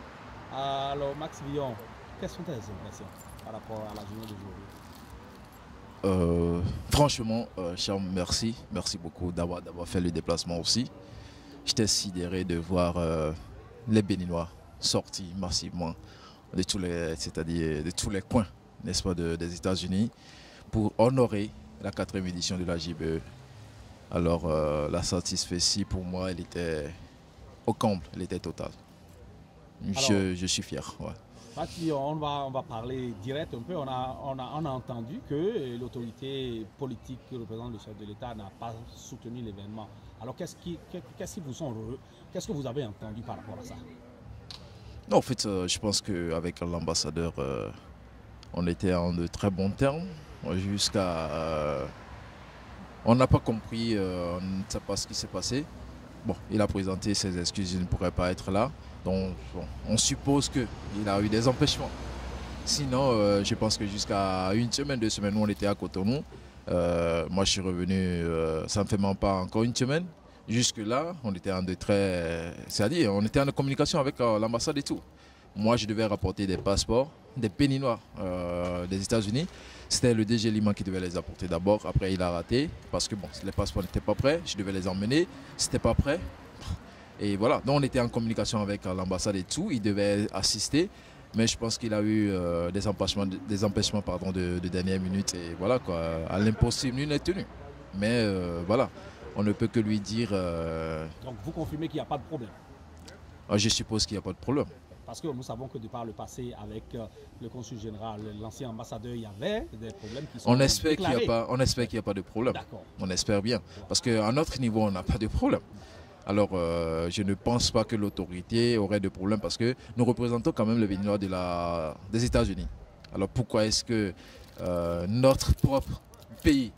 Alors, Max Villon, quelles sont tes impressions par rapport à la journée d'aujourd'hui? Euh, franchement, euh, Charles, merci. Merci beaucoup d'avoir fait le déplacement aussi. J'étais sidéré de voir euh, les Béninois sortis massivement de tous les, c'est-à-dire de tous les coins, n'est-ce pas, des États-Unis pour honorer la quatrième édition de la JBE. Alors euh, la satisfaction pour moi, elle était au comble, elle était totale. Je, je, suis fier. Ouais. on va, on va parler direct un peu. On a, on a, on a entendu que l'autorité politique qui représente le chef de l'État n'a pas soutenu l'événement. Alors qu'est-ce qui, qu'est-ce qui vous sont Qu'est-ce que vous avez entendu par rapport à ça? Non, en fait, euh, je pense qu'avec l'ambassadeur, euh, on était en de très bons termes. Jusqu'à. Euh, on n'a pas compris, on ne sait pas ce qui s'est passé. Bon, il a présenté ses excuses, il ne pourrait pas être là. Donc, on suppose qu'il a eu des empêchements. Sinon, je pense que jusqu'à une semaine, deux semaines, on était à Cotonou. moi, je suis revenu, ça ne fait même pas encore une semaine. Jusque-là, on était en de très. C'est-à-dire, on était en communication avec euh, l'ambassade et tout. Moi, je devais rapporter des passeports, des péninois euh, des États-Unis. C'était le DG Lima qui devait les apporter d'abord. Après, il a raté parce que bon, les passeports n'étaient pas prêts. Je devais les emmener. C'était pas prêt. Et voilà. Donc, on était en communication avec euh, l'ambassade et tout. Il devait assister. Mais je pense qu'il a eu des empêchements, des empêchements pardon, de, dernière minute. Et voilà, quoi. À l'impossible, nul n'est tenu. Mais voilà on ne peut que lui dire. Euh, Donc vous confirmez qu'il n'y a pas de problème ah, Je suppose qu'il n'y a pas de problème. Parce que nous savons que de par le passé, avec euh, le consul général, l'ancien ambassadeur, il y avait des problèmes qui sont On espère qu'il n'y a pas, on espère qu'il n'y a pas de problème. On espère bien, parce qu'à notre niveau, on n'a pas de problème. Alors, euh, je ne pense pas que l'autorité aurait de problème parce que nous représentons quand même le Béninois de la, des États-Unis. Alors, pourquoi est-ce que euh, notre propre pays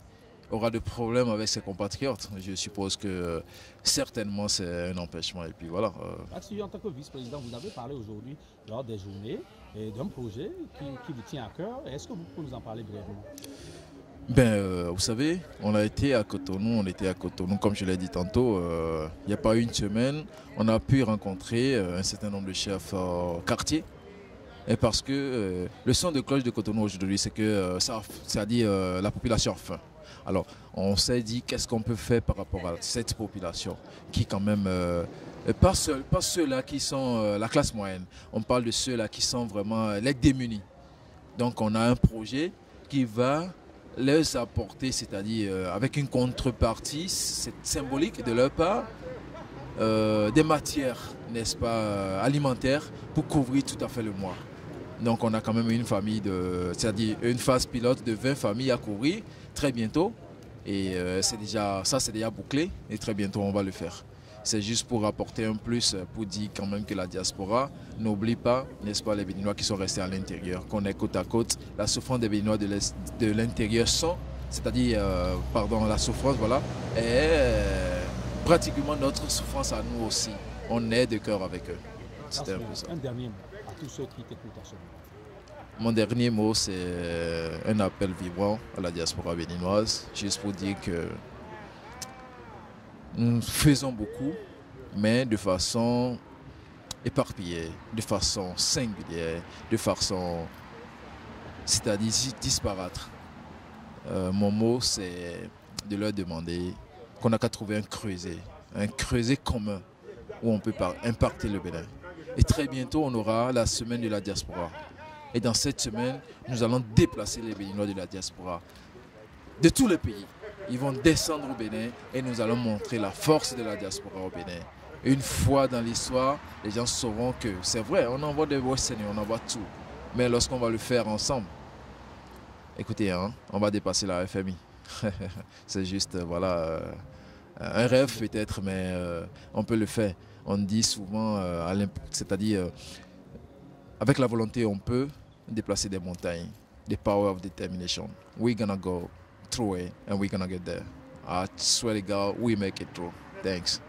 aura de problèmes avec ses compatriotes Je suppose que euh, certainement c'est un empêchement. Et puis voilà. euh, en tant que vice-président, vous avez parlé aujourd'hui lors des journées et d'un projet qui, qui vous tient à cœur. Est-ce que vous pouvez nous en parler brièvement? Ben, euh, vous savez, on a été à Cotonou, on était à Cotonou, comme je l'ai dit tantôt, euh, il n'y a pas une semaine, on a pu rencontrer un certain nombre de chefs quartiers. Et parce que euh, le son de cloche de Cotonou aujourd'hui, c'est que euh, ça, ça dit euh, la population a faim. Alors, on s'est dit qu'est-ce qu'on peut faire par rapport à cette population qui quand même euh, pas, seul- pas ceux-là qui sont euh, la classe moyenne. On parle de ceux-là qui sont vraiment euh, les démunis. Donc on a un projet qui va les apporter, c'est-à-dire avec une contrepartie symbolique de leur part, des matières, n'est-ce pas, alimentaires pour couvrir tout à fait le mois. Donc on a quand même une famille de, c'est-à-dire une phase pilote de 20 familles à couvrir très bientôt. Et euh, c'est déjà, ça c'est déjà bouclé et très bientôt on va le faire. C'est juste pour apporter un plus, euh, pour dire quand même que la diaspora n'oublie pas, n'est-ce pas, les Béninois qui sont restés à l'intérieur, qu'on est côte à côte. La souffrance des Béninois de l'intérieur sont, c'est-à-dire, euh, pardon, la souffrance, voilà, est pratiquement notre souffrance à nous aussi. On est de cœur avec eux. C'était un peu ça. Un dernier mot à tous ceux qui t'écoutent en ce moment. Mon dernier mot, c'est euh, un appel vibrant à la diaspora béninoise, juste pour dire que nous faisons beaucoup, mais de façon éparpillée, de façon singulière, de façon, c'est-à-dire disparaître. Euh, mon mot, c'est de leur demander qu'on n'a qu'à trouver un creuset, un creuset commun où on peut impacter le Bénin. Et très bientôt, on aura la semaine de la diaspora. Et dans cette semaine, nous allons déplacer les Béninois de la diaspora de tous les pays. Ils vont descendre au Bénin et nous allons montrer la force de la diaspora au Bénin. Une fois dans l'histoire, les gens sauront que c'est vrai, on envoie des Western et on envoie tout. Mais lorsqu'on va le faire ensemble, écoutez, hein, on va dépasser la FMI. c'est juste, euh, voilà, euh, un rêve peut-être, mais euh, on peut le faire. On dit souvent, c'est-à-dire, avec la volonté, on peut déplacer des montagnes. The power of determination. We're gonna go through it and we're gonna get there. I swear to God, we make it through. Thanks.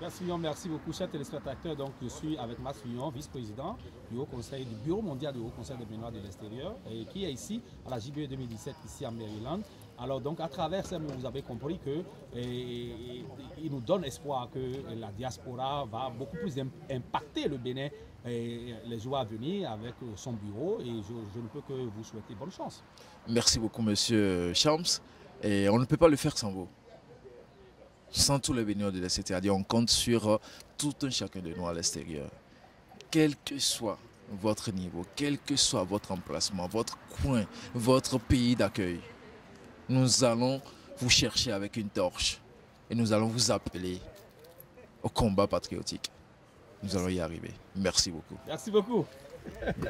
Merci, merci beaucoup, chers téléspectateurs. Donc, je suis avec Max Fillon, vice-président du Haut Conseil, du Bureau mondial du Haut Conseil des Béninois de l'extérieur, et qui est ici à la JBE 2017, ici à Maryland. Alors, donc, à travers ça, vous avez compris que et, il nous donne espoir que la diaspora va beaucoup plus im- impacter le Bénin et les jours à venir avec son bureau. Et je, ne peux que vous souhaiter bonne chance. Merci beaucoup, monsieur Charms. Et on ne peut pas le faire sans vous. Sans tous les béninois de l'Est, c'est-à-dire on compte sur euh, tout un chacun de nous à l'extérieur. Quel que soit votre niveau, quel que soit votre emplacement, votre coin, votre pays d'accueil, nous allons vous chercher avec une torche et nous allons vous appeler au combat patriotique. Nous allons y arriver. Merci beaucoup. Merci beaucoup.